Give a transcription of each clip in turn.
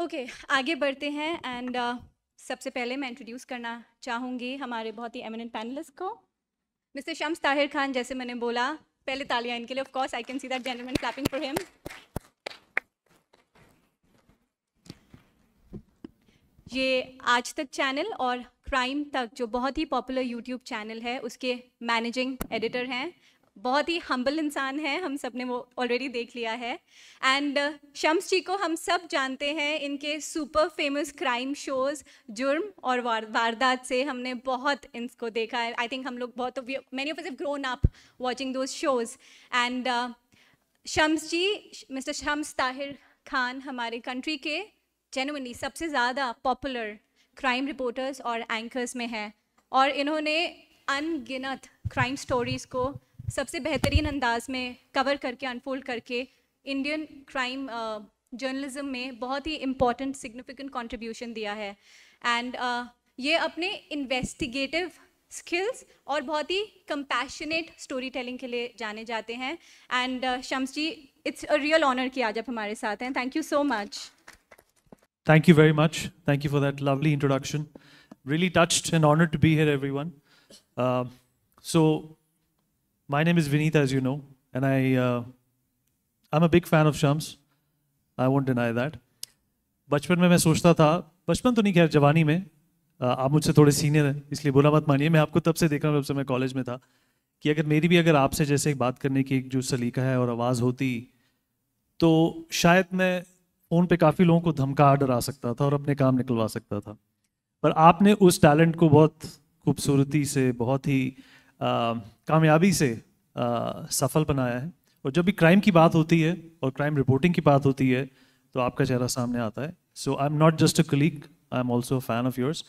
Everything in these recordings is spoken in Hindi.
ओके okay, आगे बढ़ते हैं एंड uh, सबसे पहले मैं इंट्रोड्यूस करना चाहूँगी हमारे बहुत ही एमिनेंट पैनलिस्ट को। मिस्टर शम्स ताहिर खान जैसे मैंने बोला पहले तालियाँ इनके लिए of course I can see that gentleman clapping for him ये आज तक चैनल और क्राइम तक जो बहुत ही पॉपुलर यूट्यूब चैनल है उसके मैनेजिंग एडिटर हैं। बहुत ही हम्बल इंसान है हम सबने वो ऑलरेडी देख लिया है। एंड शम्स जी को हम सब जानते हैं इनके super famous crime shows Jurm और वार, वारदात से हमने बहुत इनको देखा है। आई थिंक हम लोग बहुत many of us grown up watching those shows and Shams ji mister Shams Tahir Khan हमारे कंट्री के जेनुअनली सबसे ज़्यादा पॉपुलर क्राइम रिपोर्टर्स और एंकर्स में हैं। और इन्होंने अनगिनत क्राइम स्टोरीज़ को सबसे बेहतरीन अंदाज में कवर करके अनफोल्ड करके इंडियन क्राइम जर्नलिज्म में बहुत ही इंपॉर्टेंट सिग्निफिकेंट कंट्रीब्यूशन दिया है एंड uh, ये अपने इन्वेस्टिगेटिव स्किल्स और बहुत ही कंपैशनेट स्टोरी टेलिंग के लिए जाने जाते हैं and uh, Shams ji it's a real honour कि आज आप हमारे साथ हैं thank you so much Thank you very much. Thank you for that lovely introduction. Really touched and honored to be here, everyone. Uh, so, my name is Vinita, as you know, and I, uh, I'm a big fan of Shams. I won't deny that. बचपन में मैं सोचता था बचपन तो नहीं खैर जवानी में आप मुझसे थोड़े सीनियर हैं इसलिए बुरा मत मानिए मैं आपको तब से देख रहा हूँ जब से मैं कॉलेज में था कि अगर मेरी भी अगर आपसे जैसे बात करने की एक जो सलीका है और आवाज़ होती तो शायद मैं फ़ोन पे काफ़ी लोगों को धमका डरा सकता था और अपने काम निकलवा सकता था पर आपने उस टैलेंट को बहुत खूबसूरती से बहुत ही कामयाबी से आ, सफल बनाया है। और जब भी क्राइम की बात होती है और क्राइम रिपोर्टिंग की बात होती है तो आपका चेहरा सामने आता है। So I am not just a colleague I am also fan of yours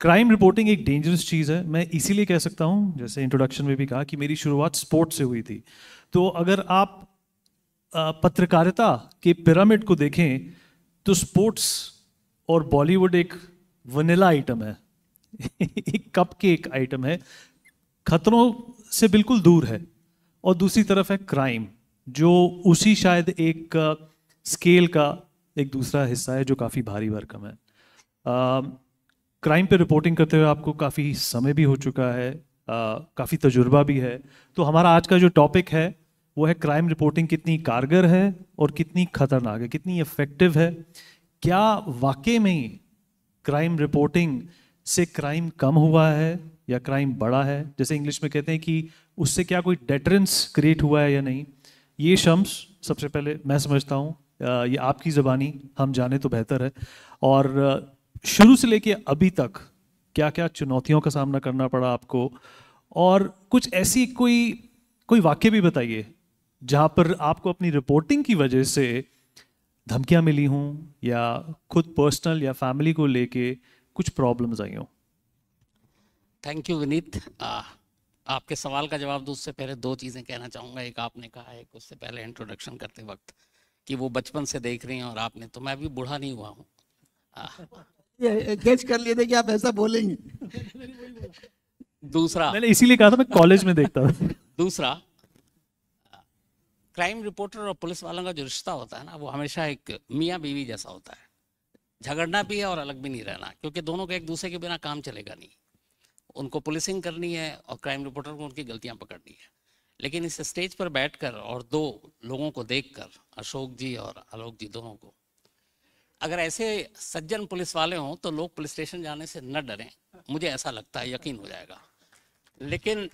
crime reporting एक डेंजरस चीज़ है। मैं इसीलिए कह सकता हूँ जैसे इंट्रोडक्शन में भी कहा कि मेरी शुरुआत स्पोर्ट्स से हुई थी। तो अगर आप पत्रकारिता के पिरामिड को देखें तो स्पोर्ट्स और बॉलीवुड एक वनीला आइटम है। एक कप के एक आइटम है। खतरों से बिल्कुल दूर है। और दूसरी तरफ़ है क्राइम जो उसी शायद एक स्केल का एक दूसरा हिस्सा है, जो काफ़ी भारी भरकम है। क्राइम पे रिपोर्टिंग करते हुए आपको काफ़ी समय भी हो चुका है काफ़ी तजुर्बा भी है। तो हमारा आज का जो टॉपिक है, वो है क्राइम रिपोर्टिंग कितनी कारगर है और कितनी खतरनाक है, कितनी इफ़ेक्टिव है। क्या वाकई में क्राइम रिपोर्टिंग से क्राइम कम हुआ है? या क्राइम बड़ा है, जैसे इंग्लिश में कहते हैं कि उससे क्या कोई डेटरेंस क्रिएट हुआ है या नहीं? ये शम्स, सबसे पहले मैं समझता हूँ ये आपकी ज़बानी, हम जाने तो बेहतर है। और शुरू से लेके अभी तक क्या क्या चुनौतियों का सामना करना पड़ा आपको? और कुछ ऐसी कोई कोई वाक्य भी बताइए, जहाँ पर आपको अपनी रिपोर्टिंग की वजह से धमकियाँ मिली हों या खुद पर्सनल या फैमिली को लेके कुछ प्रॉब्लम्स आई हों। थैंक यू विनीत आपके सवाल का जवाब दो उससे पहले दो चीज़ें कहना चाहूँगा। एक आपने कहा है उससे पहले इंट्रोडक्शन करते वक्त कि वो बचपन से देख रही हैं और आपने तो मैं भी बूढ़ा नहीं हुआ हूँ। कर लिए थे कि आप ऐसा बोलेंगे। दूसरा। मैंने इसीलिए कहा था मैं कॉलेज में देखता था। दूसरा क्राइम रिपोर्टर और पुलिस वालों का जो रिश्ता होता है ना वो हमेशा एक मियाँ बीवी जैसा होता है। झगड़ना भी है और अलग भी नहीं रहना क्योंकि दोनों को एक दूसरे के बिना काम चलेगा नहीं। उनको पुलिसिंग करनी है और क्राइम रिपोर्टर को उनकी गलतियाँ पकड़नी है। लेकिन इस स्टेज पर बैठकर और दो लोगों को देखकर, अशोक जी और आलोक जी दोनों को, अगर ऐसे सज्जन पुलिस वाले हों तो लोग पुलिस स्टेशन जाने से न डरें। मुझे ऐसा लगता है, यकीन हो जाएगा। लेकिन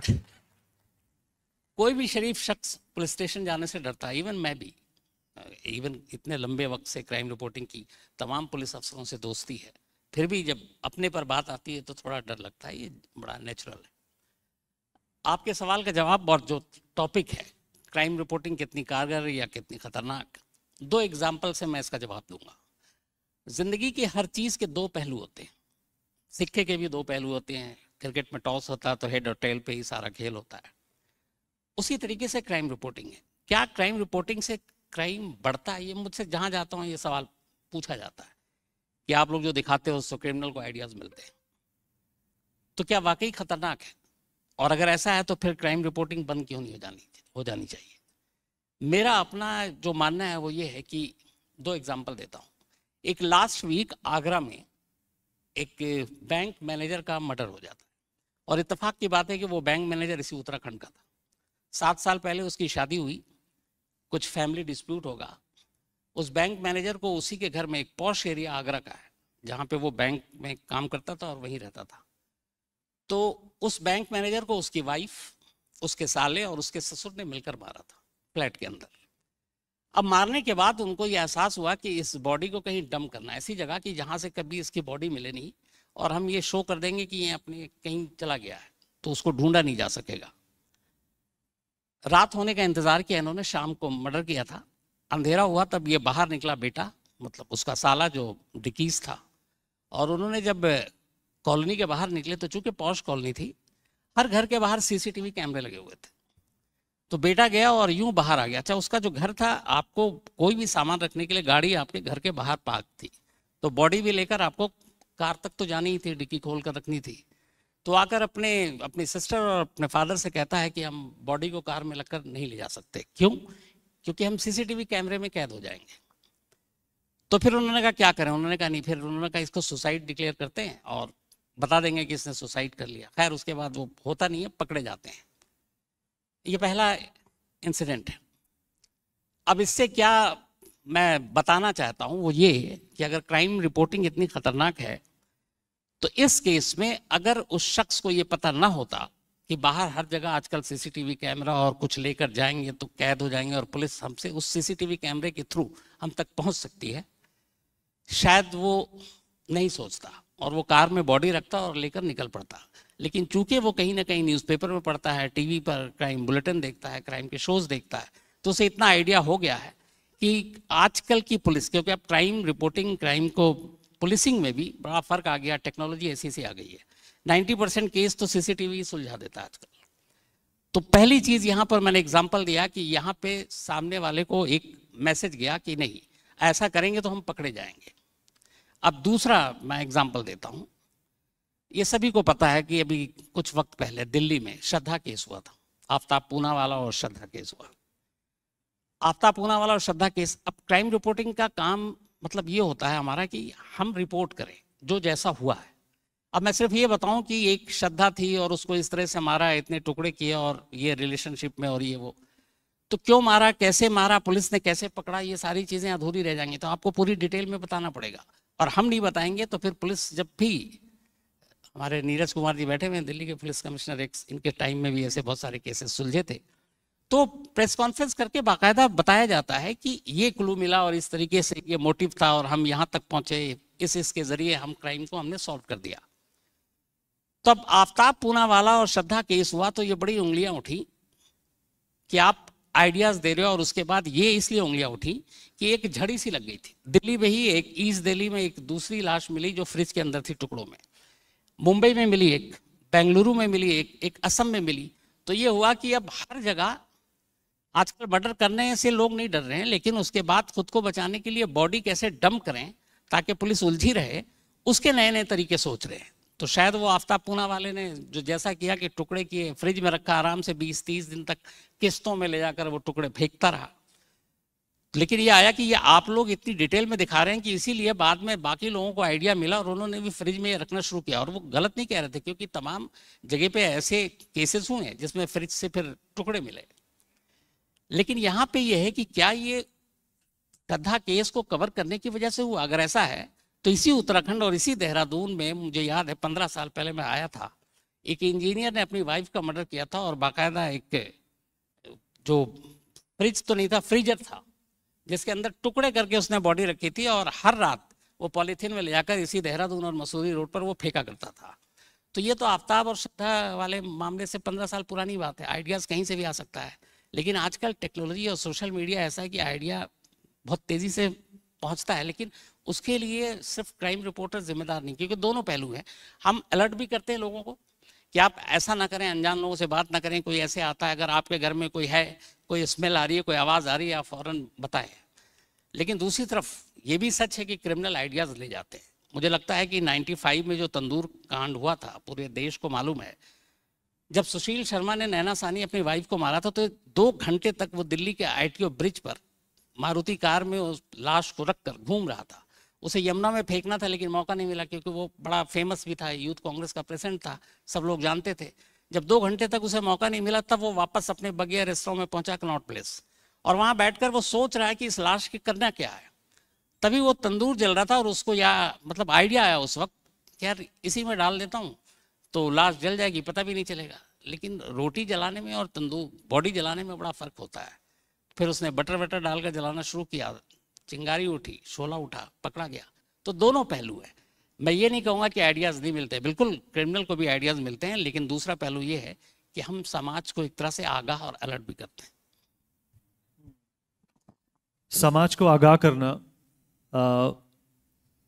कोई भी शरीफ शख्स पुलिस स्टेशन जाने से डरता है, इवन मैं भी। इवन इतने लंबे वक्त से क्राइम रिपोर्टिंग की तमाम पुलिस अफसरों से दोस्ती है। फिर भी जब अपने पर बात आती है तो थोड़ा डर लगता है, ये बड़ा नेचुरल है। आपके सवाल का जवाब और जो टॉपिक है क्राइम रिपोर्टिंग कितनी कारगर या कितनी खतरनाक, दो एग्ज़ाम्पल से मैं इसका जवाब दूँगा। ज़िंदगी की हर चीज़ के दो पहलू होते हैं। सिक्के के भी दो पहलू होते हैं क्रिकेट में टॉस होता है तो हेड और टेल पे ही सारा खेल होता है। उसी तरीके से क्राइम रिपोर्टिंग है। क्या क्राइम रिपोर्टिंग से क्राइम बढ़ता है, ये मुझसे जहाँ जाता हूँ, ये सवाल पूछा जाता है। कि आप लोग जो दिखाते हो उससे क्रिमिनल को आइडियाज़ मिलते हैं। तो क्या वाकई खतरनाक है? और अगर ऐसा है तो फिर क्राइम रिपोर्टिंग बंद क्यों नहीं हो जानी हो जानी चाहिए? मेरा अपना जो मानना है वो ये है कि दो एग्ज़ाम्पल देता हूँ। एक लास्ट वीक आगरा में एक बैंक मैनेजर का मर्डर हो जाता है। और इतफाक की बात है कि वो बैंक मैनेजर इसी उत्तराखंड का था। सात साल पहले उसकी शादी हुई, कुछ फैमिली डिस्प्यूट होगा उस बैंक मैनेजर को उसी के घर में एक पॉश एरिया आगरा का है, जहाँ पे वो बैंक में काम करता था और वहीं रहता था। तो उस बैंक मैनेजर को उसकी वाइफ, उसके साले और उसके ससुर ने मिलकर मारा था, फ्लैट के अंदर। अब मारने के बाद उनको ये एहसास हुआ कि इस बॉडी को कहीं डम करना ऐसी जगह कि जहाँ से कभी इसकी बॉडी मिले नहीं और हम ये शो कर देंगे कि ये अपने कहीं चला गया है तो उसको ढूंढा नहीं जा सकेगा। रात होने का इंतज़ार किया इन्होंने, शाम को मर्डर किया था। अंधेरा हुआ तब ये बाहर निकला बेटा मतलब उसका साला जो डिकीज था। और उन्होंने जब कॉलोनी के बाहर निकले तो चूँकि पौश कॉलोनी थी, हर घर के बाहर सीसीटीवी कैमरे लगे हुए थे। तो बेटा गया और यूँ बाहर आ गया। अच्छा उसका जो घर था, आपको कोई भी सामान रखने के लिए गाड़ी आपके घर के बाहर पार्क थी। तो बॉडी भी लेकर आपको कार तक तो जानी ही थी, डिक्की खोल कर रखनी थी। तो आकर अपने, अपनी सिस्टर और अपने फादर से कहता है कि हम बॉडी को कार में लगकर नहीं ले जा सकते। क्यों? क्योंकि हम सीसीटीवी कैमरे में कैद हो जाएँगे। तो फिर उन्होंने कहा, क्या करें? उन्होंने कहा, नहीं, फिर उन्होंने कहा, इसको सुसाइड डिक्लेयर करते हैं और बता देंगे कि इसने सुसाइड कर लिया। खैर, उसके बाद वो होता नहीं है, पकड़े जाते हैं। ये पहला इंसिडेंट है। अब इससे क्या मैं बताना चाहता हूँ, वो ये कि अगर क्राइम रिपोर्टिंग इतनी खतरनाक है तो इस केस में अगर उस शख्स को ये पता ना होता कि बाहर हर जगह आजकल सीसीटीवी कैमरा और कुछ लेकर जाएँगे तो कैद हो जाएँगे और पुलिस हमसे उस सीसीटीवी कैमरे के थ्रू हम तक पहुँच सकती है। शायद वो नहीं सोचता और वो कार में बॉडी रखता और लेकर निकल पड़ता। लेकिन चूँकि वो कहीं ना कहीं न्यूज़पेपर में पढ़ता है, टीवी पर क्राइम बुलेटिन देखता है, क्राइम के शोज़ देखता है तो उसे इतना आइडिया हो गया है कि आजकल की पुलिस, क्योंकि अब क्राइम रिपोर्टिंग, क्राइम को पुलिसिंग में भी बड़ा फ़र्क आ गया, टेक्नोलॉजी ऐसी ऐसी आ गई है। नाइन्टी परसेंट केस तो सीसीटीवी सुलझा देता है आजकल। तो पहली चीज़ यहाँ पर मैंने एग्ज़ाम्पल दिया कि यहाँ पे सामने वाले को एक मैसेज गया कि नहीं, ऐसा करेंगे तो हम पकड़े जाएँगे। अब दूसरा मैं एग्ज़ाम्पल देता हूँ। ये सभी को पता है कि अभी कुछ वक्त पहले दिल्ली में श्रद्धा केस हुआ था। आफ्ताब पूना वाला और श्रद्धा केस हुआ। आफ्ताब पूना वाला और श्रद्धा केस, अब क्राइम रिपोर्टिंग का काम मतलब ये होता है हमारा कि हम रिपोर्ट करें, जो जैसा हुआ है। अब मैं सिर्फ़ ये बताऊँ कि एक श्रद्धा थी और उसको इस तरह से मारा, इतने टुकड़े किए और ये रिलेशनशिप में और ये वो। तो क्यों मारा, कैसे मारा, पुलिस ने कैसे पकड़ा, ये सारी चीज़ें अधूरी रह जाएँगी। तो आपको पूरी डिटेल में बताना पड़ेगा। और हम नहीं बताएँगे तो फिर पुलिस जब भी हमारे नीरज कुमार जी बैठे हुए हैं दिल्ली के पुलिस कमिश्नर, एक इनके टाइम में भी ऐसे बहुत सारे केसेस सुलझे थे। तो प्रेस कॉन्फ्रेंस करके बाकायदा बताया जाता है कि ये क्लू मिला और इस तरीके से ये मोटिव था और हम यहाँ तक पहुँचे। इस, इसके ज़रिए हम क्राइम को हमने सॉल्व कर दिया। तब आफ्ताब पूना वाला और श्रद्धा केस हुआ तो ये बड़ी उंगलियाँ उठी कि आप आइडियाज़ दे रहे हो और उसके बाद ये इसलिए उंगलियाँ उठी कि एक झड़ी सी लग गई थी। दिल्ली में ही एक, ईस्ट दिल्ली में एक दूसरी लाश मिली जो फ्रिज के अंदर थी टुकड़ों में। मुंबई में मिली एक, बेंगलुरु में मिली एक एक असम में मिली। तो ये हुआ कि अब हर जगह आजकल मर्डर करने से लोग नहीं डर रहे हैं, लेकिन उसके बाद खुद को बचाने के लिए बॉडी कैसे डंप करें ताकि पुलिस उलझी रहे, उसके नए नए तरीके सोच रहे हैं। तो शायद वो आफ्ताब पूना वाले ने जो जैसा किया कि टुकड़े किए, फ्रिज में रखा, आराम से 20-30 दिन तक किस्तों में ले जाकर वो टुकड़े फेंकता रहा। लेकिन ये आया कि ये आप लोग इतनी डिटेल में दिखा रहे हैं कि इसीलिए बाद में बाकी लोगों को आइडिया मिला और उन्होंने भी फ्रिज में रखना शुरू किया। और वो गलत नहीं कह रहे थे क्योंकि तमाम जगह पे ऐसे केसेस हुए हैं जिसमें फ्रिज से फिर टुकड़े मिले। लेकिन यहाँ पे ये है कि क्या ये श्रद्धा केस को कवर करने की वजह से हुआ? अगर ऐसा है तो इसी उत्तराखंड और इसी देहरादून में मुझे याद है, पंद्रह साल पहले मैं आया था। एक इंजीनियर ने अपनी वाइफ का मर्डर किया था और बाकायदा एक, जो फ्रिज तो नहीं था, फ्रीजर था, जिसके अंदर टुकड़े करके उसने बॉडी रखी थी और हर रात वो पॉलीथीन में ले जाकर इसी देहरादून और मसूरी रोड पर वो फेंका करता था। तो ये तो आफ्ताब और श्रद्धा वाले मामले से पंद्रह साल पुरानी बात है, आइडियाज़ कहीं से भी आ सकता है। लेकिन आजकल टेक्नोलॉजी और सोशल मीडिया ऐसा है कि आइडिया बहुत तेज़ी से पहुँचता है, लेकिन उसके लिए सिर्फ़ क्राइम रिपोर्टर जिम्मेदार नहीं, क्योंकि दोनों पहलू हैं। हम अलर्ट भी करते हैं लोगों को कि आप ऐसा ना करें, अनजान लोगों से बात ना करें, कोई ऐसे आता है, अगर आपके घर में कोई है, कोई स्मेल आ रही है, कोई आवाज़ आ रही है, आप फ़ौरन बताएँ। लेकिन दूसरी तरफ़, ये भी सच है कि क्रिमिनल आइडियाज़ ले जाते हैं। मुझे लगता है कि 95 में जो तंदूर कांड हुआ था, पूरे देश को मालूम है, जब सुशील शर्मा ने नैना सानी अपनी वाइफ को मारा था तो दो घंटे तक वो दिल्ली के आईटीओ ब्रिज पर मारुति कार में उस लाश को रखकर घूम रहा था। उसे यमुना में फेंकना था, लेकिन मौका नहीं मिला क्योंकि वो बड़ा फ़ेमस भी था यूथ कांग्रेस का प्रेसिडेंट था, सब लोग जानते थे। जब दो घंटे तक उसे मौका नहीं मिला, तब वो वापस अपने बगिया रेस्टोरेंट में पहुँचा कनॉट प्लेस और वहाँ बैठकर वो सोच रहा है कि इस लाश की करना क्या है। तभी वो तंदूर जल रहा था और उसको या मतलब आइडिया आया उस वक्त यार, इसी में डाल देता हूँ तो लाश जल जाएगी, पता भी नहीं चलेगा। लेकिन रोटी जलाने में और तंदूर बॉडी जलाने में बड़ा फ़र्क होता है। फिर उसने बटर वटर डालकर जलाना शुरू किया। चिंगारी उठी शोला उठा पकड़ा गया। तो दोनों पहलू है। मैं ये नहीं कहूँगा कि आइडियाज़ नहीं मिलते। बिल्कुल क्रिमिनल को भी आइडियाज़ मिलते हैं लेकिन दूसरा पहलू ये है कि हम समाज को एक तरह से आगाह और अलर्ट भी करते हैं। समाज को आगाह करना आ,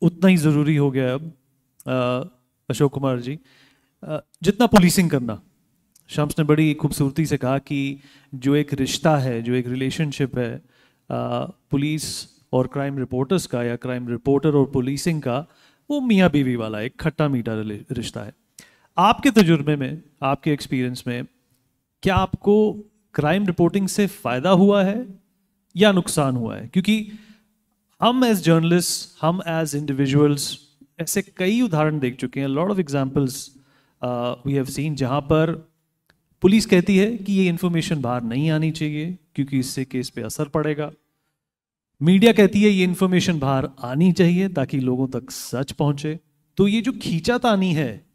उतना ही ज़रूरी हो गया अब अशोक कुमार जी। आ, जितना पुलिसिंग करना। शम्स ने बड़ी खूबसूरती से कहा कि जो एक रिश्ता है जो एक रिलेशनशिप है आ, पुलिस और क्राइम रिपोर्टर्स का या क्राइम रिपोर्टर और पुलिसिंग का, वो मियाँ बीवी वाला एक खट्टा मीठा रिश्ता है। आपके तजुर्बे में, आपके एक्सपीरियंस में, क्या आपको क्राइम रिपोर्टिंग से फ़ायदा हुआ है या नुकसान हुआ है? क्योंकि हम एज जर्नलिस्ट हम एज इंडिविजुअल्स ऐसे कई उदाहरण देख चुके हैं। Lord of examples we have seen जहाँ पर पुलिस कहती है कि ये इन्फॉर्मेशन बाहर नहीं आनी चाहिए, क्योंकि इससे केस पे असर पड़ेगा। मीडिया कहती है, ये इन्फॉर्मेशन बाहर आनी चाहिए ताकि लोगों तक सच पहुँचे। तो ये जो खींचातानी है,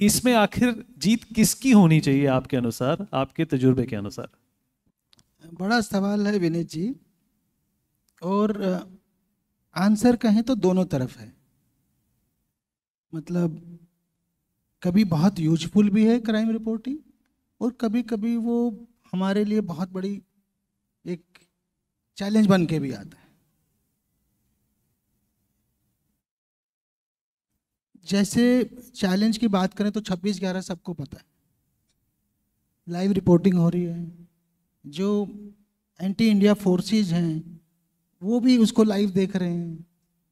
इसमें आखिर जीत किसकी होनी चाहिए आपके अनुसार, आपके तजुर्बे के अनुसार? बड़ा सवाल है विनीत जी, और आंसर कहें तो दोनों तरफ़ है। मतलब कभी बहुत यूजफुल भी है क्राइम रिपोर्टिंग और कभी कभी वो हमारे लिए बहुत बड़ी एक चैलेंज बन के भी आता है। जैसे चैलेंज की बात करें तो 26 ग्यारह सबको पता है। लाइव रिपोर्टिंग हो रही है। जो एंटी इंडिया फोर्सेस हैं, वो भी उसको लाइव देख रहे हैं।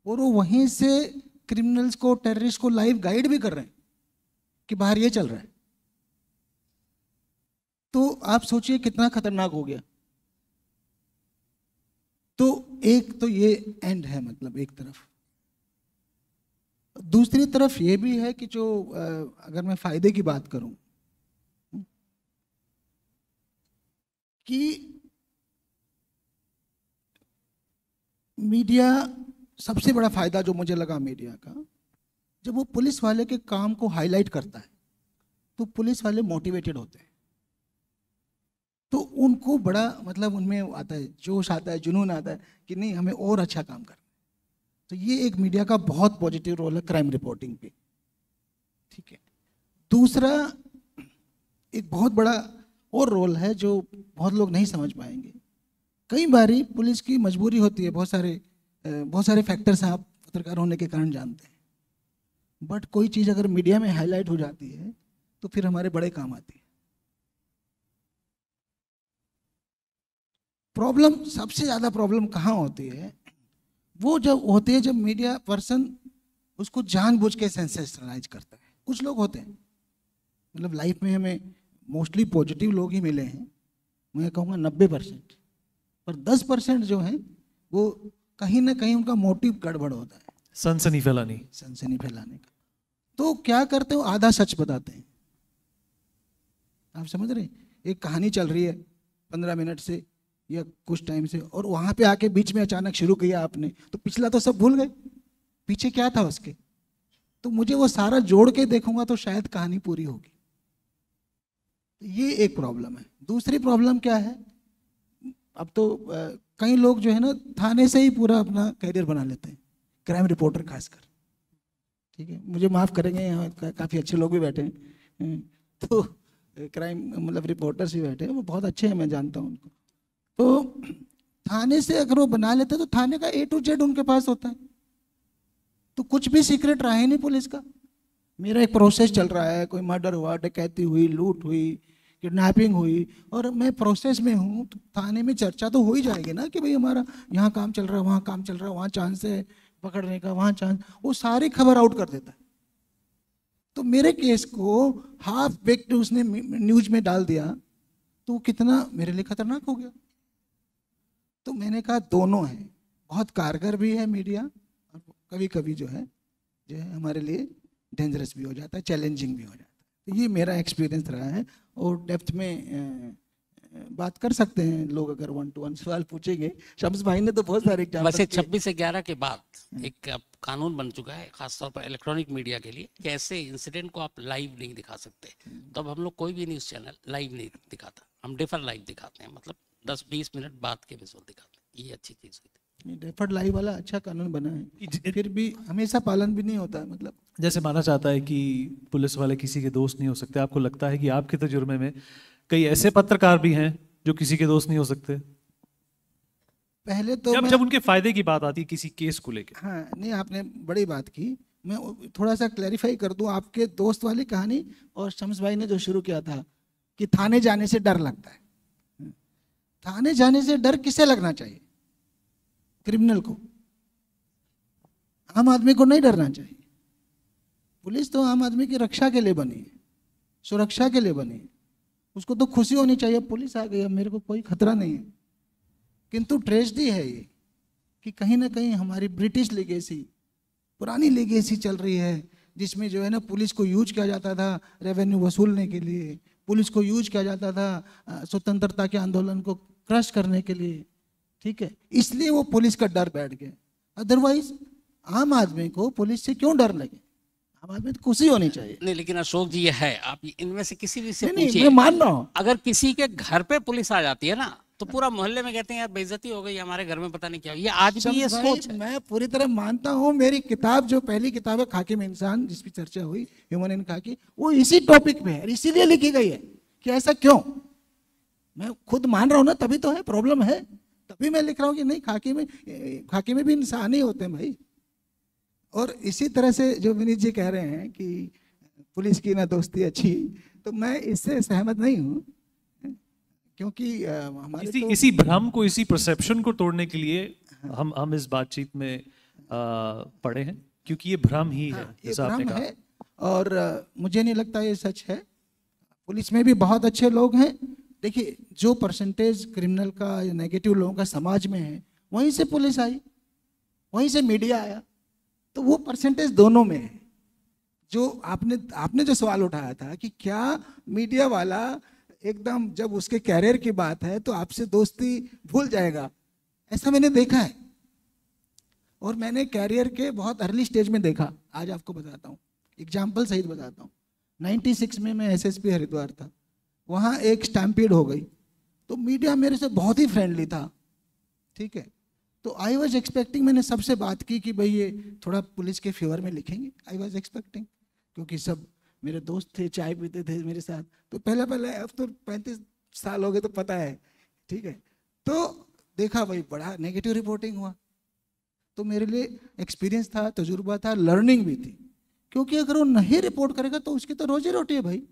और वो वहीं से क्रिमिनल्स को टेररिस्ट को लाइव गाइड भी कर रहे हैं कि बाहर ये चल रहा है। तो आप सोचिए कितना खतरनाक हो गया। तो एक तो ये एंड है मतलब एक तरफ़। दूसरी तरफ़ ये भी है कि जो अगर मैं फ़ायदे की बात करूँ, कि मीडिया सबसे बड़ा फ़ायदा जो मुझे लगा मीडिया का, जब वो पुलिस वाले के काम को हाईलाइट करता है तो पुलिस वाले मोटिवेटेड होते हैं। तो उनको बड़ा मतलब उनमें आता है, जोश आता है, जुनून आता है कि नहीं, हमें और अच्छा काम करना तो ये एक मीडिया का बहुत पॉजिटिव रोल है क्राइम रिपोर्टिंग पे। ठीक है? दूसरा, एक बहुत बड़ा और रोल है जो बहुत लोग नहीं समझ पाएँगे। कई बारी पुलिस की मजबूरी होती है, बहुत सारे बहुत सारे फैक्टर्स आप पत्रकार होने के कारण जानते हैं। बट कोई चीज़ अगर मीडिया में हाईलाइट हो जाती है तो फिर हमारे बड़े काम आती है। प्रॉब्लम सबसे ज़्यादा प्रॉब्लम कहाँ होती है? वो जब होते हैं जब मीडिया पर्सन उसको जानबूझ के सेंसेशनलाइज करता है। कुछ लोग होते हैं मतलब लाइफ में हमें मोस्टली पॉजिटिव लोग ही मिले हैं। मैं कहूँगा नब्बे परसेंट। पर दस परसेंट जो है वो कहीं ना कहीं उनका मोटिव गड़बड़ होता है। सनसनी फैलानी। सनसनी फैलाने का। तो क्या करते हो? आधा सच बताते हैं। आप समझ रहे हैं? एक कहानी चल रही है पंद्रह मिनट से। या कुछ टाइम से। और वहाँ पे आके बीच में अचानक शुरू किया आपने। तो पिछला तो सब भूल गए। पीछे क्या था उसके? तो मुझे वो सारा जोड़ के देखूँगा तो शायद कहानी पूरी होगी। तो ये एक प्रॉब्लम है। दूसरी प्रॉब्लम क्या है? अब तो कई लोग जो है ना थाने से ही पूरा अपना करियर बना लेते हैं। क्राइम रिपोर्टर खासकर। ठीक है? मुझे माफ़ करेंगे यहाँ का, काफ़ी अच्छे लोग भी बैठे हैं। तो क्राइम मतलब रिपोर्टर्स भी बैठे हैं। वो बहुत अच्छे हैं मैं जानता हूँ उनको। तो थाने से अगर वो बना लेते तो थाने का ए टू जेड उनके पास होता है। तो कुछ भी सीक्रेट रहा ही नहीं पुलिस का। मेरा एक प्रोसेस चल रहा है, कोई मर्डर हुआ, डकैती हुई, लूट हुई किडनैपिंग हुई, और मैं प्रोसेस में हूँ तो थाने में चर्चा तो हो ही जाएगी ना कि भाई हमारा यहाँ काम चल रहा है, वहाँ काम चल रहा है, वहाँ चांस है पकड़ने का, वहाँ चांस वो सारी खबर आउट कर देता है। तो मेरे केस को हाफ़ बेक्ट उसने न्यूज़ में डाल दिया तो कितना मेरे लिए खतरनाक हो गया। तो मैंने कहा दोनों हैं। बहुत कारगर भी है मीडिया और कभी कभी जो है जो है हमारे लिए डेंजरस भी हो जाता है चैलेंजिंग भी हो जाता है। तो ये मेरा एक्सपीरियंस रहा है और डेप्थ में बात कर सकते हैं लोग अगर वन टू वन सवाल पूछेंगे। शम्स भाई ने तो बहुत सारे वैसे छब्बीस से ग्यारह के बाद एक कानून बन चुका है खासतौर पर इलेक्ट्रॉनिक मीडिया के लिए कि ऐसे इंसिडेंट को आप लाइव नहीं दिखा सकते। तो अब हम लोग कोई भी न्यूज़ चैनल लाइव नहीं दिखाता हम डिफर लाइव दिखाते हैं मतलब दस बीस मिनट बाद के विजुअल दिखाते ये अच्छी चीज़ हुई थी डेफर्ड लाइव वाला अच्छा कानून बना है। फिर भी हमेशा पालन भी नहीं होता है मतलब। जैसे माना चाहता है कि पुलिस वाले किसी के दोस्त नहीं हो सकते। आपको लगता है कि आपके तजुर्बे में कई ऐसे पत्रकार भी हैं जो किसी के दोस्त नहीं हो सकते? पहले तो जब जब उनके फ़ायदे की बात आती है किसी केस को लेकर हाँ नहीं आपने बड़ी बात की। मैं थोड़ा सा क्लैरिफाई कर दूँ आपके दोस्त वाली कहानी और शम्स भाई ने जो शुरू किया था कि थाने जाने से डर लगता है। थाने जाने से डर किसे लगना चाहिए? क्रिमिनल को। आम आदमी को नहीं डरना चाहिए। पुलिस तो आम आदमी की रक्षा के लिए बनी है, सुरक्षा के लिए बनी है। उसको तो खुशी होनी चाहिए पुलिस आ गई, अब मेरे को कोई खतरा नहीं है। किंतु ट्रेजडी है ये कि कहीं ना कहीं हमारी ब्रिटिश लेगेसी पुरानी लेगेसी चल रही है, जिसमें जो है ना पुलिस को यूज़ किया जाता था रेवेन्यू वसूलने के लिए, पुलिस को यूज़ किया जाता था स्वतंत्रता के आंदोलन को क्रश करने के लिए ठीक है? इसलिए वो पुलिस का डर बैठ गया। अदरवाइज़ आम आदमी को पुलिस से क्यों डर लगे? आम आदमी तो खुशी होनी चाहिए। नहीं लेकिन अशोक जी ये है। आप इनमें से किसी भी से नहीं, नहीं मैं मान रहा हूँ। अगर किसी के घर पे पुलिस आ जाती है ना तो पूरा मोहल्ले में कहते हैं यार बेइज्जती हो गई हमारे घर में पता नहीं क्या ये आज भी ये सोच मैं पूरी तरह मानता हूँ मेरी किताब जो पहली किताब है खाकी में इंसान जिसकी चर्चा हुई ह्यूमन इन खाकी वो इसी टॉपिक में है इसीलिए लिखी गई है कि ऐसा क्यों? मैं खुद मान रहा हूँ ना तभी तो है प्रॉब्लम है। तभी मैं लिख रहा हूँ कि नहीं खाकी में खाकी में भी इंसान ही होते हैं भाई। और इसी तरह से जो विनीत जी कह रहे हैं कि पुलिस की ना दोस्ती अच्छी तो मैं इससे सहमत नहीं हूँ क्योंकि हमारे इसी तो... इसी भ्रम को इसी परसेप्शन को तोड़ने के लिए हम हम इस बातचीत में पढ़े हैं क्योंकि ये भ्रम ही है हाँ, ये भ्रम है और मुझे नहीं लगता ये सच है। पुलिस में भी बहुत अच्छे लोग हैं देखिए, जो परसेंटेज क्रिमिनल का या नेगेटिव लोगों का समाज में है, वहीं से पुलिस आई, वहीं से मीडिया आया तो वो परसेंटेज दोनों में है। जो आपने आपने जो सवाल उठाया था कि क्या मीडिया वाला एकदम जब उसके कैरियर की बात है तो आपसे दोस्ती भूल जाएगा? ऐसा मैंने देखा है। और मैंने कैरियर के बहुत अर्ली स्टेज में देखा। आज आपको बताता हूँ। एग्ज़ाम्पल सहित बताता हूँ। 96 में मैं एसएसपी हरिद्वार था। वहाँ एक स्टैम्पीड हो गई। तो मीडिया मेरे से बहुत ही फ्रेंडली था। ठीक है? तो आई वॉज़ एक्सपेक्टिंग मैंने सबसे बात की कि भाई ये थोड़ा पुलिस के फेवर में लिखेंगे। आई वॉज़ एक्सपेक्टिंग क्योंकि सब मेरे दोस्त थे, चाय पीते थे मेरे साथ। तो पहले पहले, अब तो पैंतीस साल हो गए तो पता है। ठीक है? तो देखा भाई, बड़ा नेगेटिव रिपोर्टिंग हुआ। तो मेरे लिए एक्सपीरियंस था, तजुर्बा था लर्निंग भी थी। क्योंकि अगर वो नहीं रिपोर्ट करेगा तो उसकी तो रोजी रोटी है भाई।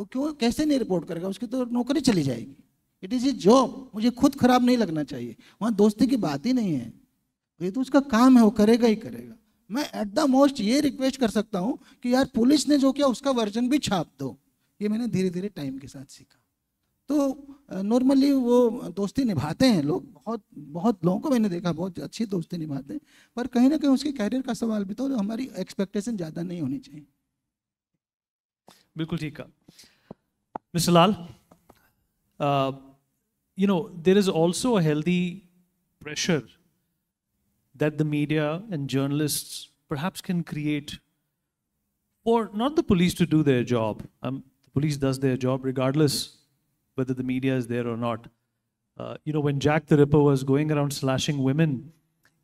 वो क्यों, कैसे नहीं रिपोर्ट करेगा? उसकी तो नौकरी चली जाएगी। इट इज़ ए जॉब मुझे खुद खराब नहीं लगना चाहिए। वहाँ दोस्ती की बात ही नहीं है। ये तो उसका काम है, वो करेगा ही करेगा। मैं एट द मोस्ट ये रिक्वेस्ट कर सकता हूँ कि यार पुलिस ने जो किया, उसका वर्जन भी छाप दो। ये मैंने धीरे धीरे टाइम के साथ सीखा। तो नॉर्मली वो दोस्ती निभाते हैं लोग। बहुत बहुत लोगों को मैंने देखा, बहुत अच्छी दोस्ती निभाते हैं। पर कहीं ना कहीं उसके कैरियर का सवाल भी तो हमारी एक्सपेक्टेशन ज़्यादा नहीं होनी चाहिए। बिल्कुल ठीक है Mr. Lal, uh, you know, there is also a healthy pressure that the media and journalists perhaps can create for not the police to do their job. Um, the police does their job regardless whether the media is there or not. Uh, you know, when Jack the Ripper was going around slashing women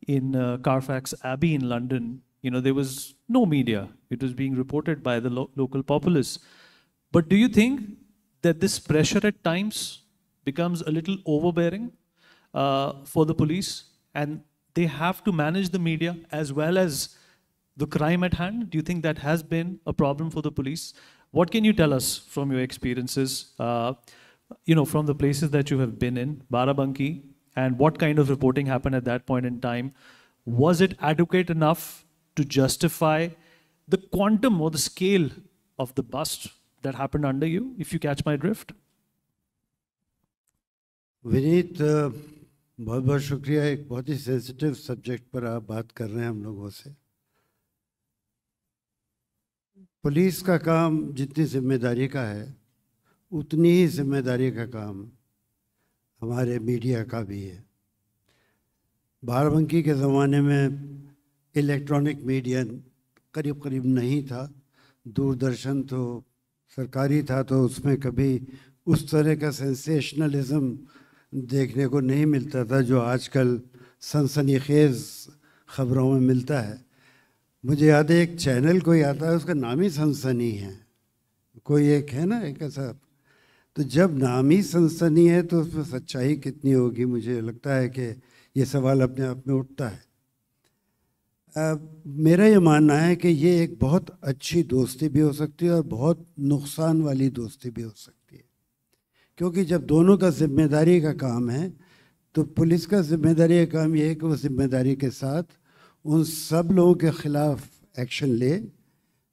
in uh, Carfax Abbey in London, you know, there was no media. It was being reported by the lo local populace. But do you think that this pressure at times becomes a little overbearing uh, for the police and they have to manage the media as well as the crime at hand? Do you think that has been a problem for the police? What can you tell us from your experiences, uh, you know, from the places that you have been in, Barabanki, and what kind of reporting happened at that point in time? Was it adequate enough to justify the quantum or the scale of the bust that happened under you, if you catch my drift? Vineet बहुत बहुत शुक्रिया। एक बहुत ही सेंसिटिव सब्जेक्ट पर आप बात कर रहे हैं हम लोगों से। पुलिस का काम जितनी ज़िम्मेदारी का है उतनी ही ज़िम्मेदारी का काम हमारे मीडिया का भी है। बारबंकी के ज़माने में इलेक्ट्रॉनिक मीडिया करीब करीब नहीं था। दूरदर्शन तो सरकारी था तो उसमें कभी उस तरह का सेंसेशनलिज्म देखने को नहीं मिलता था जो आजकल सनसनीखेज़ ख़बरों में मिलता है। मुझे याद है, एक चैनल कोई आता है, उसका नाम ही सनसनी है। कोई एक है ना, एक ऐसा। तो जब नाम ही सनसनी है तो उसमें सच्चाई कितनी होगी, मुझे लगता है कि ये सवाल अपने आप में उठता है। मेरा ये मानना है कि ये एक बहुत अच्छी दोस्ती भी हो सकती है और बहुत नुकसान वाली दोस्ती भी हो सकती है। क्योंकि जब दोनों का ज़िम्मेदारी का काम है तो पुलिस का ज़िम्मेदारी का काम ये है कि वो ज़िम्मेदारी के साथ उन सब लोगों के ख़िलाफ़ एक्शन ले,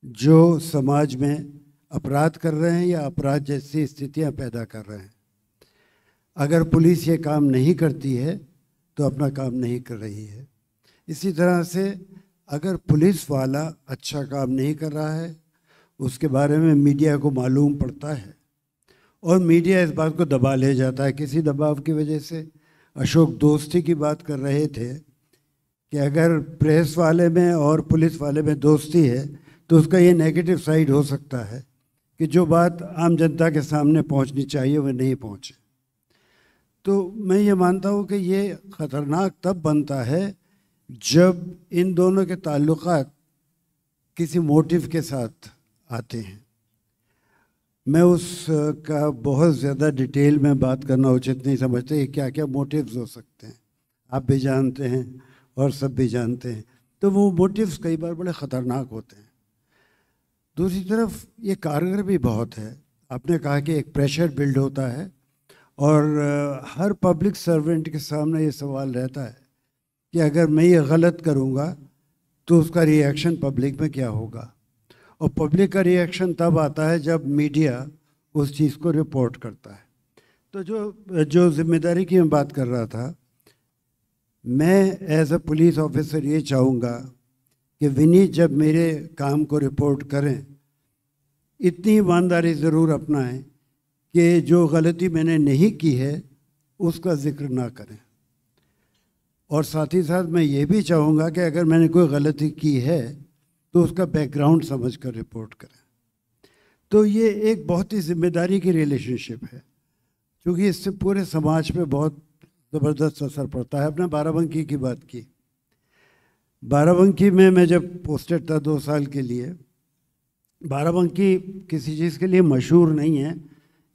जो समाज में अपराध कर रहे हैं या अपराध जैसी स्थितियाँ पैदा कर रहे हैं। अगर पुलिस ये काम नहीं करती है तो अपना काम नहीं कर रही है। इसी तरह से अगर पुलिस वाला अच्छा काम नहीं कर रहा है, उसके बारे में मीडिया को मालूम पड़ता है। और मीडिया इस बात को दबा ले जाता है, किसी दबाव की वजह से। अशोक दोस्ती की बात कर रहे थे कि अगर प्रेस वाले में और पुलिस वाले में दोस्ती है तो उसका ये नेगेटिव साइड हो सकता है कि जो बात आम जनता के सामने पहुंचनी चाहिए वह नहीं पहुँचे। तो मैं ये मानता हूँ कि ये ख़तरनाक तब बनता है जब इन दोनों के ताल्लुक किसी मोटिव के साथ आते हैं, मैं उस का बहुत ज़्यादा डिटेल में बात करना उचित नहीं समझते क्या क्या मोटिव्स हो सकते हैं। आप भी जानते हैं और सब भी जानते हैं। तो वो मोटिव्स कई बार बड़े ख़तरनाक होते हैं। दूसरी तरफ़ ये कारगर भी बहुत है। आपने कहा कि एक प्रेशर बिल्ड होता है और हर पब्लिक सर्वेंट के सामने ये सवाल रहता है। कि अगर मैं ये गलत करूँगा तो उसका रिएक्शन पब्लिक में क्या होगा? और पब्लिक का रिएक्शन तब आता है जब मीडिया उस चीज़ को रिपोर्ट करता है। तो जो जो ज़िम्मेदारी की मैं बात कर रहा था, मैं एज अ पुलिस ऑफिसर ये चाहूँगा कि विनीत जब मेरे काम को रिपोर्ट करें, इतनी ईमानदारी ज़रूर अपनाएँ कि जो गलती मैंने नहीं की है, उसका ज़िक्र ना करें। और साथ ही साथ मैं ये भी चाहूँगा कि अगर मैंने कोई गलती की है तो उसका बैकग्राउंड समझ कर रिपोर्ट करें। तो ये एक बहुत ही ज़िम्मेदारी की रिलेशनशिप है, क्योंकि इससे पूरे समाज पे बहुत ज़बरदस्त असर पड़ता है। अपने बाराबंकी की बात की। बाराबंकी में मैं जब पोस्टेड था दो साल के लिए, बाराबंकी किसी चीज़ के लिए मशहूर नहीं है।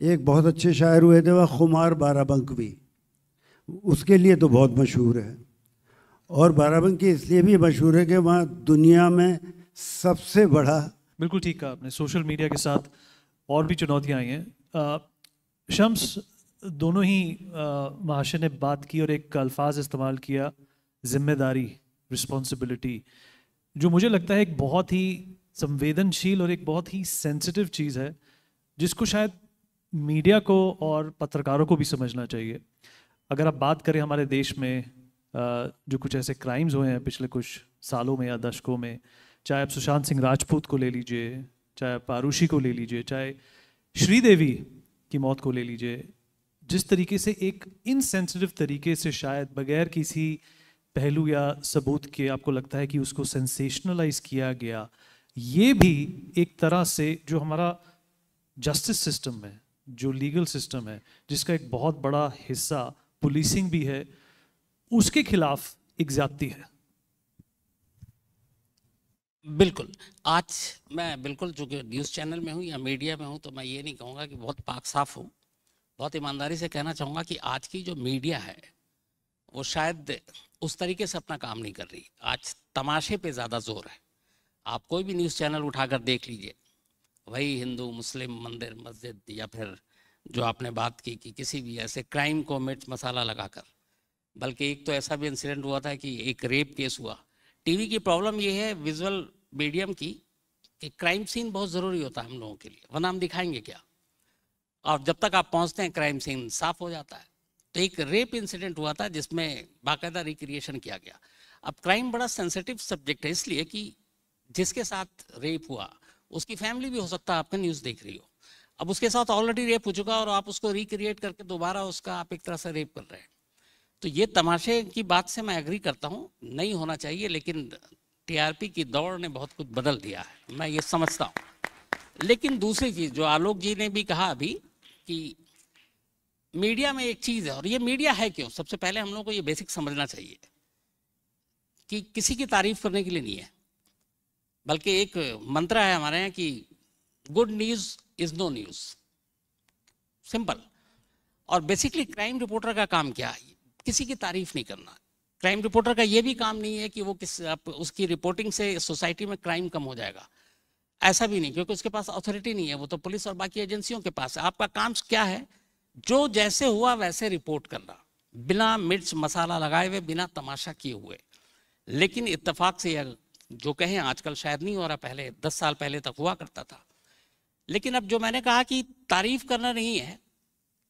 एक बहुत अच्छे शायर हुए थे, वह खुमार बाराबंकवी। उसके लिए तो बहुत मशहूर है। और बाराबंकी इसलिए भी मशहूर है कि वहाँ दुनिया में सबसे बड़ा बिल्कुल ठीक कहा आपने। सोशल मीडिया के साथ और भी चुनौतियाँ आई हैं। शम्स, दोनों ही महाशय ने बात की और एक अल्फाज इस्तेमाल किया, ज़िम्मेदारी रिस्पॉन्सिबिलिटी जो मुझे लगता है एक बहुत ही संवेदनशील और एक बहुत ही सेंसिटिव चीज़ है, जिसको शायद मीडिया को और पत्रकारों को भी समझना चाहिए। अगर आप बात करें हमारे देश में जो कुछ ऐसे क्राइम्स हुए हैं पिछले कुछ सालों में या दशकों में, चाहे आप सुशांत सिंह राजपूत को ले लीजिए, चाहे आप आरुषि को ले लीजिए, चाहे श्रीदेवी की मौत को ले लीजिए, जिस तरीके से एक इनसेंसिटिव तरीके से शायद बगैर किसी पहलू या सबूत के आपको लगता है कि उसको सेंसेशनलाइज किया गया, ये भी एक तरह से जो हमारा जस्टिस सिस्टम है, जो लीगल सिस्टम है, जिसका एक बहुत बड़ा हिस्सा पुलिसिंग भी है, उसके खिलाफ एक ज्यादती है। बिल्कुल। आज मैं बिल्कुल, चूँकि न्यूज़ चैनल में हूँ या मीडिया में हूँ तो मैं ये नहीं कहूँगा कि बहुत पाक साफ़ हूँ। बहुत ईमानदारी से कहना चाहूँगा कि आज की जो मीडिया है, वो शायद उस तरीके से अपना काम नहीं कर रही। आज तमाशे पे ज़्यादा ज़ोर है। आप कोई भी न्यूज़ चैनल उठाकर देख लीजिए। वही हिंदू, मुस्लिम, मंदिर, मस्जिद या फिर जो आपने बात की कि किसी भी ऐसे क्राइम को मिर्च मसाला लगाकर। बल्कि एक तो ऐसा भी इंसिडेंट हुआ था कि एक रेप केस हुआ। टीवी की प्रॉब्लम ये है विजुअल मीडियम की, कि क्राइम सीन बहुत ज़रूरी होता है हम लोगों के लिए। वरना हम दिखाएँगे क्या? और जब तक आप पहुँचते हैं क्राइम सीन साफ़ हो जाता है। तो एक रेप इंसिडेंट हुआ था जिसमें बाकायदा रिक्रिएशन किया गया। अब क्राइम बड़ा सेंसिटिव सब्जेक्ट है, इसलिए कि जिसके साथ रेप हुआ, उसकी फैमिली भी हो सकता है, आपका न्यूज़ देख रही हो। अब उसके साथ ऑलरेडी रेप हो चुका और आप उसको रिक्रिएट करके दोबारा उसका आप एक तरह से रेप कर रहे हैं। तो ये तमाशे की बात से मैं एग्री करता हूँ, नहीं होना चाहिए, लेकिन टीआरपी की दौड़ ने बहुत कुछ बदल दिया है, मैं ये समझता हूँ। लेकिन दूसरी चीज़, जो आलोक जी ने भी कहा अभी कि मीडिया में एक चीज़ है, और ये मीडिया है क्यों? सबसे पहले हम लोग को ये बेसिक समझना चाहिए कि किसी की तारीफ़ करने के लिए नहीं है, बल्कि एक मंत्र है हमारे यहाँ कि good news is no news simple और बेसिकली क्राइम रिपोर्टर का काम क्या है? किसी की तारीफ़ नहीं करना। क्राइम रिपोर्टर का ये भी काम नहीं है कि वो किस, आप उसकी रिपोर्टिंग से सोसाइटी में क्राइम कम हो जाएगा। ऐसा भी नहीं, क्योंकि उसके पास अथॉरिटी नहीं है। वो तो पुलिस और बाकी एजेंसियों के पास है। आपका काम क्या है? जो जैसे हुआ वैसे रिपोर्ट करना। बिना मिर्च मसाला लगाए हुए, बिना तमाशा किए हुए। लेकिन इत्तेफाक से जो कहें, आजकल शायद नहीं हो रहा, पहले दस साल पहले तक हुआ करता था। लेकिन अब जो मैंने कहा कि तारीफ़ करना नहीं है,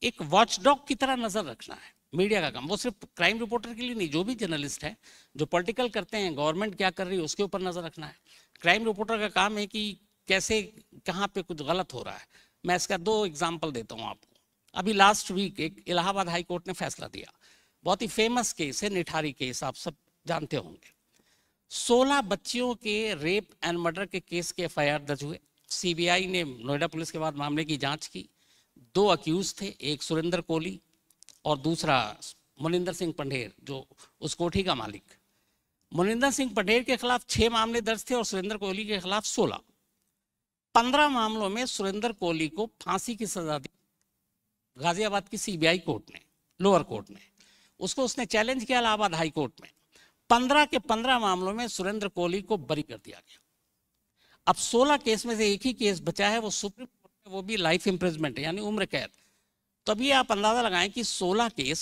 एक वॉचडॉग की तरह नज़र रखना है मीडिया का काम। वो सिर्फ़ क्राइम रिपोर्टर के लिए नहीं, जो भी जर्नलिस्ट है, जो पॉलिटिकल करते हैं गवर्नमेंट क्या कर रही है, उसके ऊपर नज़र रखना है। क्राइम रिपोर्टर का काम है कि कैसे, कहाँ पे कुछ गलत हो रहा है। मैं इसका दो एग्ज़ाम्पल देता हूँ आपको। अभी लास्ट वीक एक इलाहाबाद हाई कोर्ट ने फैसला दिया। बहुत ही फ़ेमस केस है, निठारी केस आप सब जानते होंगे। सोलह बच्चियों के रेप एंड मर्डर के केस के एफआईआर दर्ज हुए। सीबीआई ने नोएडा पुलिस के बाद मामले की जाँच की। दो अक्यूज थे, एक सुरेंद्र कोहली और दूसरा मुनिंदर सिंह पंडेर जो उस कोठी का मालिक। मुनिंदर सिंह पंडेर के खिलाफ छह मामले दर्ज थे और सुरेंद्र कोहली के खिलाफ सोलह। पंद्रह मामलों में सुरेंद्र कोहली को फांसी की सजा दी। गाजियाबाद की सीबीआई कोर्ट ने, लोअर कोर्ट ने। उसको उसने चैलेंज किया इलाहाबाद हाई कोर्ट में। पंद्रह के पंद्रह मामलों में सुरेंद्र कोहली को बरी कर दिया गया। अब सोलह केस में से एक ही केस बचा है, वो सुप्रीम कोर्ट में, वो भी लाइफ इम्प्रिजमेंट है, यानी उम्र कैद। तभी आप अंदाज़ा लगाएँ कि 16 केस